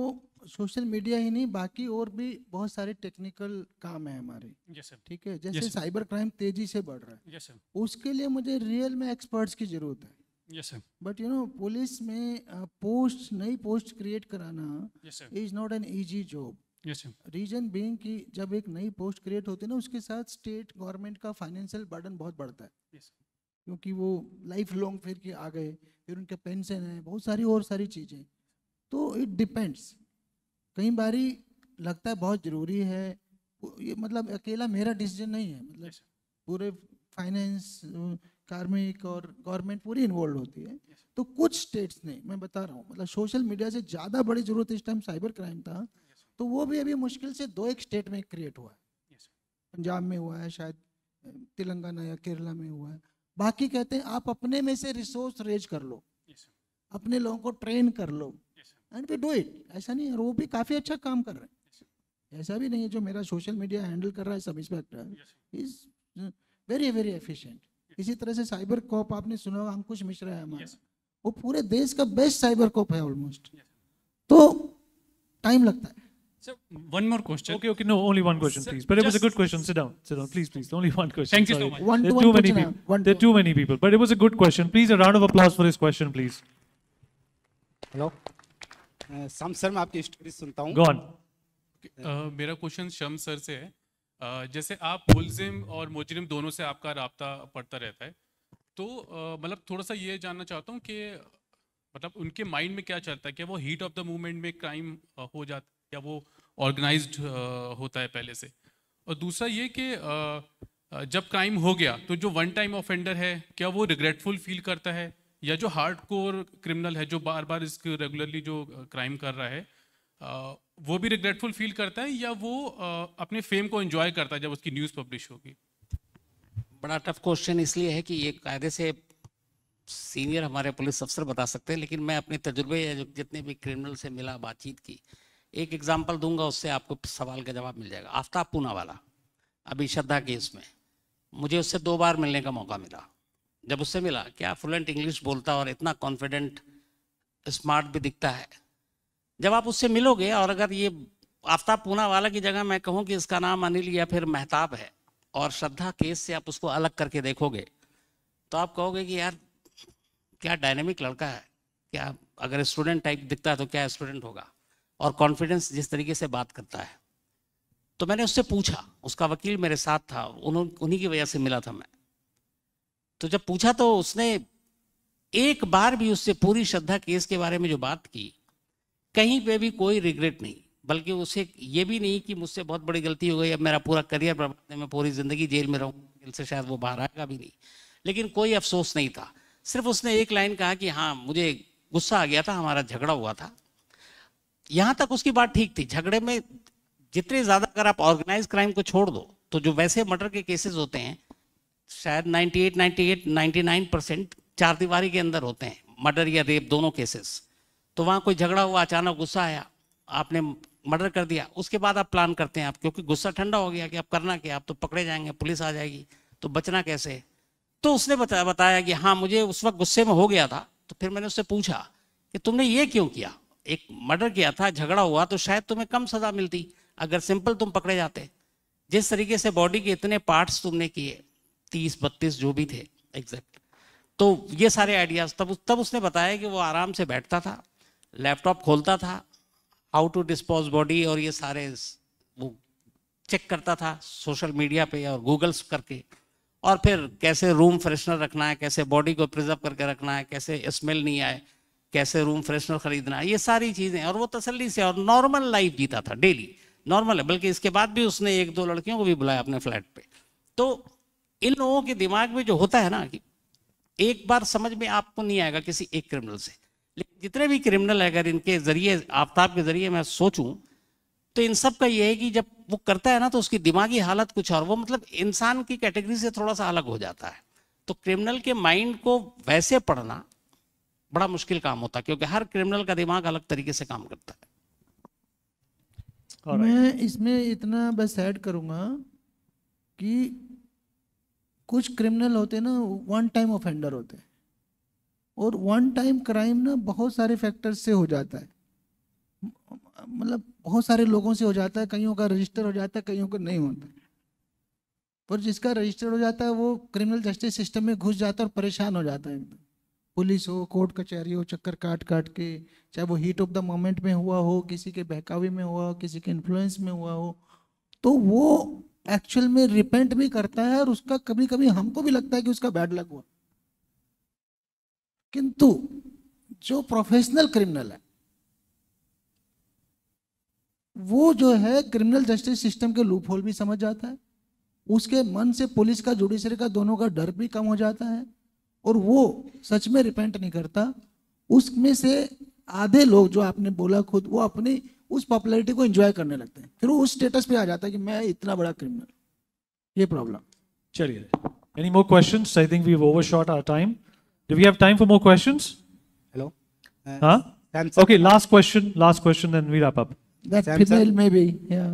सोशल मीडिया ही नहीं बाकी और भी बहुत सारे टेक्निकल काम है हमारे। सर ठीक है? जैसे Yes, साइबर क्राइम तेज़ी से बढ़ रहा है। सर उसके लिए मुझे रियल में एक्सपर्ट्स की ज़रूरत है। बट यू नो पुलिस में पोस्ट नई पोस्ट क्रिएट कराना is not an easy job reason being कि जब एक नई पोस्ट क्रिएट होती है ना उसके साथ स्टेट गवर्नमेंट का फाइनेंशियल बर्डन बहुत बढ़ता है। क्योंकि वो लाइफ लॉन्ग फिर के आ गए फिर उनके पेंशन है बहुत सारी और सारी चीज़ें। तो इट डिपेंड्स कई बारी लगता है बहुत ज़रूरी है ये मतलब अकेला मेरा डिसीज़न नहीं है मतलब Yes, पूरे फाइनेंस कार्मिक और गवर्नमेंट पूरी इन्वॉल्व होती है। तो कुछ स्टेट्स ने मैं बता रहा हूँ मतलब सोशल मीडिया से ज़्यादा बड़ी ज़रूरत इस टाइम साइबर क्राइम था। तो वो भी अभी मुश्किल से दो एक स्टेट में क्रिएट हुआ है। पंजाब में हुआ है शायद तेलंगाना या केरला में हुआ है। बाकी कहते हैं आप अपने में से रिसोर्स रेज कर लो। सर अपने लोगों को ट्रेन कर लो। एंड वी डू इट ऐसा नहीं है वो भी काफ़ी अच्छा काम कर रहे हैं। ऐसा भी नहीं है जो मेरा सोशल मीडिया हैंडल कर रहा है sub inspector is very very efficient इसी तरह से साइबर कॉप आपने सुना होगा अंकुश मिश्रा है हमारा। Yes. वो पूरे देश का बेस्ट साइबर कॉप है ऑलमोस्ट Yes. तो टाइम लगता है। Sir one more question Okay, okay, no, only one question, Sir, please. But it was a good question. Sit down, sit down, please, please. Only one question. Thank you so much. One There to are too one many people. one There are to too many people. But it was a good question. Please, a round of applause for his question, please. Hello Sham sir मैं आपकी स्टोरी सुनता हूँ Go on. अ, मेरा क्वेश्चन शम सर से है अ, जैसे आप मुलजिम और मुजरिम दोनों से आपका रबता पड़ता रहता है तो अ, मतलब थोड़ा सा ये जानना चाहता हूँ कि मतलब उनके माइंड में क्या चलता है क्या वो हीट ऑफ़ द मूवमेंट में क्राइम हो जाता है या वो ऑर्गेनाइज्ड होता है पहले से। और दूसरा ये कि अ, अ, जब क्राइम हो गया तो जो वन टाइम ऑफेंडर है क्या वो रिग्रेटफुल फील करता है? या जो हार्ड कोर क्रिमिनल है जो बार बार इसको रेगुलरली जो क्राइम कर रहा है वो भी रिग्रेटफुल फील करता है या वो अपने फेम को एंजॉय करता है जब उसकी न्यूज़ पब्लिश होगी? बड़ा टफ क्वेश्चन इसलिए है कि ये कायदे से सीनियर हमारे पुलिस अफसर बता सकते हैं लेकिन मैं अपने तजुर्बे या जितने भी क्रिमिनल से मिला बातचीत की एक एग्जांपल दूँगा, उससे आपको सवाल का जवाब मिल जाएगा। आफ्ताब पूना वाला, अभी श्रद्धा केस में। मुझे उससे दो बार मिलने का मौका मिला। जब उससे मिला, क्या फ्लुएंट इंग्लिश बोलता और इतना कॉन्फिडेंट स्मार्ट भी दिखता है? जब आप उससे मिलोगे, और अगर ये आफ्ताब पूना वाला की जगह मैं कहूँ कि इसका नाम अनिल या फिर मेहताब है, और श्रद्धा केस से आप उसको अलग करके देखोगे तो आप कहोगे कि यार, क्या डायनेमिक लड़का है? क्या अगर स्टूडेंट टाइप दिखता है तो क्या स्टूडेंट होगा? और कॉन्फिडेंस जिस तरीके से बात करता है। तो मैंने उससे पूछा, उसका वकील मेरे साथ था, उन्हीं की वजह से मिला था मैं। तो जब पूछा तो उसने एक बार भी उससे पूरी श्रद्धा केस के बारे में जो बात की, कहीं पे भी कोई रिग्रेट नहीं, बल्कि उसे ये भी नहीं कि मुझसे बहुत बड़ी गलती हो गई, अब मेरा पूरा करियर बर्बाद, मैं पूरी ज़िंदगी जेल में रहूँ, जेल से शायद वो बाहर आएगा भी नहीं। लेकिन कोई अफसोस नहीं था। सिर्फ़ उसने एक लाइन कहा कि हाँ मुझे गुस्सा आ गया था, हमारा झगड़ा हुआ था। यहाँ तक उसकी बात ठीक थी। झगड़े में जितने ज़्यादा अगर आप ऑर्गेनाइज क्राइम को छोड़ दो तो जो वैसे मर्डर के केसेस होते हैं, शायद 98 98 99 परसेंट चार दीवारी के अंदर होते हैं मर्डर या रेप दोनों केसेस तो वहाँ कोई झगड़ा हुआ, अचानक गुस्सा आया, आपने मर्डर कर दिया, उसके बाद आप प्लान करते हैं आप, क्योंकि गुस्सा ठंडा हो गया कि आप करना क्या आप तो पकड़े जाएँगे, पुलिस आ जाएगी तो बचना कैसे? तो उसने बताया बताया कि हाँ मुझे उस वक्त गुस्से में हो गया था तो फिर मैंने उससे पूछा कि तुमने ये क्यों किया? एक मर्डर किया था, झगड़ा हुआ तो शायद तुम्हें कम सजा मिलती, अगर सिंपल तुम पकड़े जाते। जिस तरीके से बॉडी के इतने पार्ट्स तुमने किए, तीस, बत्तीस, जो भी थे एग्जैक्ट तो ये सारे आइडियाज़ तब तब उसने बताया कि वो आराम से बैठता था लैपटॉप खोलता था हाउ टू डिस्पोज बॉडी और ये सारे वो चेक करता था सोशल मीडिया पे और गूगल्स करके। और फिर कैसे रूम फ्रेशनर रखना है, कैसे बॉडी को प्रिजर्व करके रखना है, कैसे स्मेल नहीं आए कैसे रूम फ्रेशनर खरीदना ये सारी चीज़ें और वो तसल्ली से और नॉर्मल लाइफ जीता था डेली नॉर्मल है, बल्कि इसके बाद भी उसने एक दो लड़कियों को भी बुलाया अपने फ्लैट पे। तो इन लोगों के दिमाग में जो होता है ना कि एक बार समझ में आपको नहीं आएगा किसी एक क्रिमिनल से। लेकिन जितने भी क्रिमिनल है, अगर इनके ज़रिए, आफ्ताब के ज़रिए मैं सोचूं तो इन सब का ये है कि जब वो करता है ना तो उसकी दिमागी हालत कुछ और, वो मतलब इंसान की कैटेगरी से थोड़ा सा अलग हो जाता है। तो क्रिमिनल के माइंड को वैसे पढ़ना बड़ा मुश्किल काम होता है क्योंकि हर क्रिमिनल का दिमाग अलग तरीके से काम करता है। मैं इसमें इतना बस ऐड करूँगा कि कुछ क्रिमिनल होते हैं ना वन टाइम ऑफेंडर होते हैं। और वन टाइम क्राइम ना बहुत सारे फैक्टर्स से हो जाता है। मतलब बहुत सारे लोगों से हो जाता है कईयों का रजिस्टर हो जाता है कईयों का नहीं होता पर जिसका रजिस्टर हो जाता है वो क्रिमिनल जस्टिस सिस्टम में घुस जाता है और परेशान हो जाता है एकदम। पुलिस हो, कोर्ट कचहरी हो, चक्कर काट काट के, चाहे वो हीट ऑफ़ द मोमेंट में हुआ हो, किसी के बहकावे में हुआ हो, किसी के इन्फ्लुएंस में हुआ हो तो वो एक्चुअल में रिपेंट भी करता है और उसका कभी कभी हमको भी लगता है कि उसका बैड लग हुआ। किंतु जो प्रोफेशनल क्रिमिनल है, वो जो है क्रिमिनल जस्टिस सिस्टम के लूप होल भी समझ जाता है, उसके मन से पुलिस का जुडिशरी का दोनों का डर भी कम हो जाता है और वो सच में रिपेंट नहीं करता उसमें से आधे लोग जो आपने बोला खुद वो अपनी उस पॉपुलैरिटी को एंजॉय करने लगते हैं। फिर वो उस स्टेटस पे आ जाता है कि मैं इतना बड़ा क्रिमिनल ये प्रॉब्लम चलिए any more questions I think we have overshot our time do we have time for more questions hello हाँ okay last question last question then we wrap up female maybe या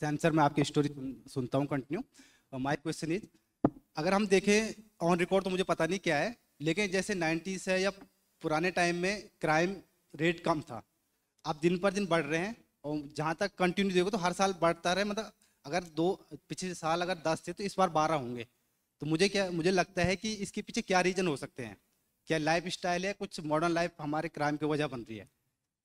सैम सर मैं आपकी स्टोरी सुनता हूँ कंटिन्यू माय क्वेश्चन इज़ अगर हम देखें ऑन रिकॉर्ड तो मुझे पता नहीं क्या है लेकिन जैसे 90s है या पुराने टाइम में क्राइम रेट कम था। अब दिन पर दिन बढ़ रहे हैं और जहाँ तक कंटिन्यू देखो तो हर साल बढ़ता रहे मतलब अगर दो पिछले साल अगर दस थे तो इस बार बारह होंगे। तो मुझे क्या मुझे लगता है कि इसके पीछे क्या रीजन हो सकते हैं? क्या लाइफ स्टाइल है कुछ मॉडर्न लाइफ हमारे क्राइम की वजह बन रही है?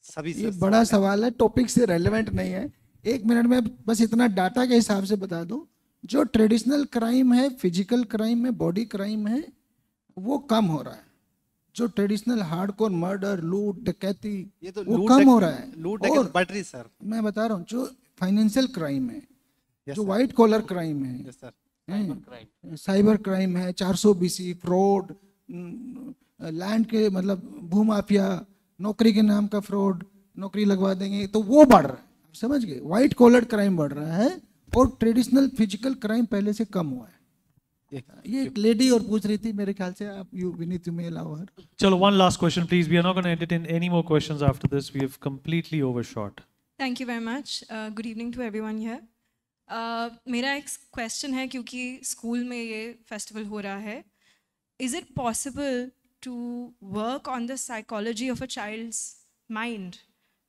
सभी ये बड़ा सवाल है। टॉपिक से रेलिवेंट नहीं है। एक मिनट में बस इतना डाटा के हिसाब से बता दूँ। जो ट्रेडिशनल क्राइम है फ़िज़िकल क्राइम है बॉडी क्राइम है वो कम हो रहा है। जो ट्रेडिशनल हार्डकोर मर्डर लूट डकैती ये तो वो कम हो रहा है। लूट और डकैती बढ़ रही सर। मैं बता रहा हूँ जो फाइनेंशियल क्राइम है Yes, जो व्हाइट कॉलर क्राइम है यस साइबर क्राइम है 400 बीसी फ्रॉड लैंड के मतलब भूमाफिया नौकरी के नाम का फ्रॉड नौकरी लगवा देंगे तो वो बढ़ रहा है। आप समझ गए? व्हाइट कॉलर क्राइम बढ़ रहा है और ट्रेडिशनल फ़िज़िकल क्राइम पहले से कम हुआ है। ये एक लेडी और पूछ रही थी मेरे ख्याल से आप you Vineet you may allow her चलो last question please. We are not going to entertain any more questions after this. We have completely overshot. Thank you very much good evening to everyone here मेरा एक क्वेश्चन है क्योंकि स्कूल में ये फेस्टिवल हो रहा है। Is it possible to work on the psychology of a child's mind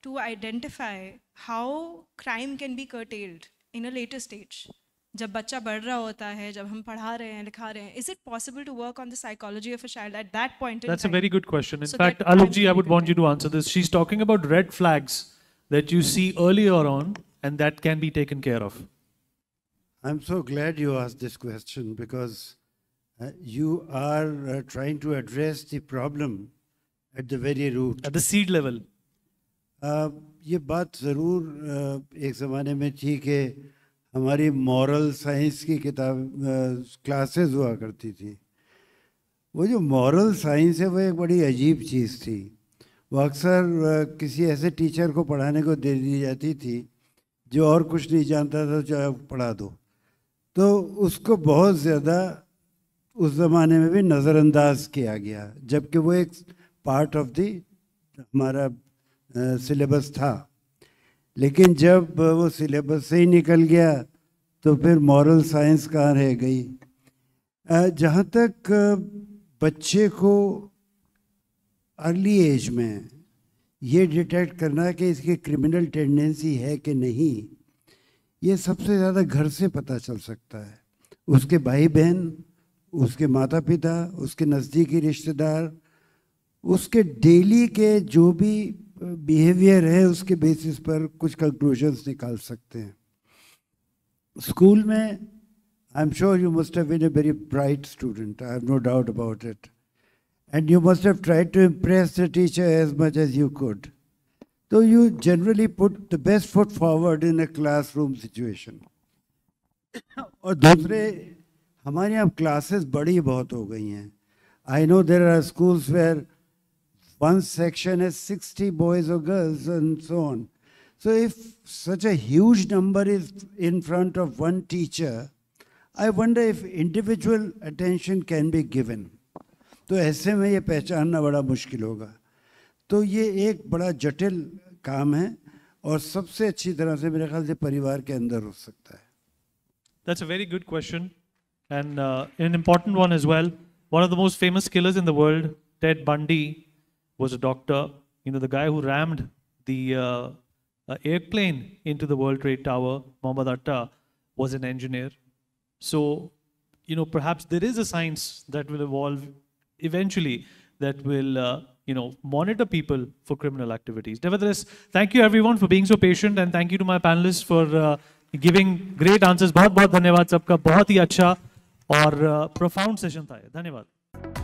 to identify how crime can be curtailed? In a later stage जब बच्चा बढ़ रहा होता है जब हम पढ़ा रहे हैं लिखा रहे हैं is it possible to work on the psychology of a child at that point That's a very good question. In So fact, that Alok ji, can I would want you to answer this. She's talking about red flags that you see earlier on and that can be taken care of. I'm so glad you asked this question because uh, you are uh, trying to address the problem at the very root. At the seed level. Uh, ये बात ज़रूर एक ज़माने में थी कि हमारी मॉरल साइंस की किताब क्लासेस हुआ करती थी। वो जो मॉरल साइंस है, वो एक बड़ी अजीब चीज़ थी। वो अक्सर किसी ऐसे टीचर को पढ़ाने को दे दी जाती थी, जो और कुछ नहीं जानता था चाहे पढ़ा दो। तो उसको बहुत ज़्यादा उस ज़माने में भी नज़रअंदाज किया गया, जबकि वो एक पार्ट ऑफ़ दी हमारा सिलेबस था। लेकिन जब वो सिलेबस से ही निकल गया तो फिर मॉरल साइंस कहाँ रह गई? जहाँ तक बच्चे को अर्ली एज में ये डिटेक्ट करना कि इसकी क्रिमिनल टेंडेंसी है कि नहीं, ये सबसे ज़्यादा घर से पता चल सकता है। उसके भाई बहन उसके माता पिता उसके नज़दीकी रिश्तेदार उसके डेली के जो भी बिहेवियर है, उसके बेसिस पर कुछ कंक्लूजन्स निकाल सकते हैं। स्कूल में I am sure you must have been a very bright student I have no doubt about it and you must have tried to impress the teacher as much as you could तो you generally put the best foot forward in a classroom situation और दूसरे, हमारे यहाँ क्लासेस बड़ी बहुत हो गई हैं। I know there are schools where one section has 60 boys or girls and so on. So if such a huge number is in front of one teacher, I wonder if individual attention can be given. तो ऐसे में ये पहचानना बड़ा मुश्किल होगा तो ये एक बड़ा जटिल काम है और सबसे अच्छी तरह से मेरे ख्याल से परिवार के अंदर हो सकता है That's a very good question and uh, an important one as well. One of the most famous killers in the world, Ted Bundy, was a doctor. You know, the guy who rammed the uh, uh, airplane into the World Trade Tower, Mohammad Atta, was an engineer. So, you know, perhaps there is a science that will evolve eventually that will, uh, you know, monitor people for criminal activities. Nevertheless, thank you everyone for being so patient and thank you to my panelists for uh, giving great answers. बहुत बहुत धन्यवाद सबका बहुत ही अच्छा और profound session था धन्यवाद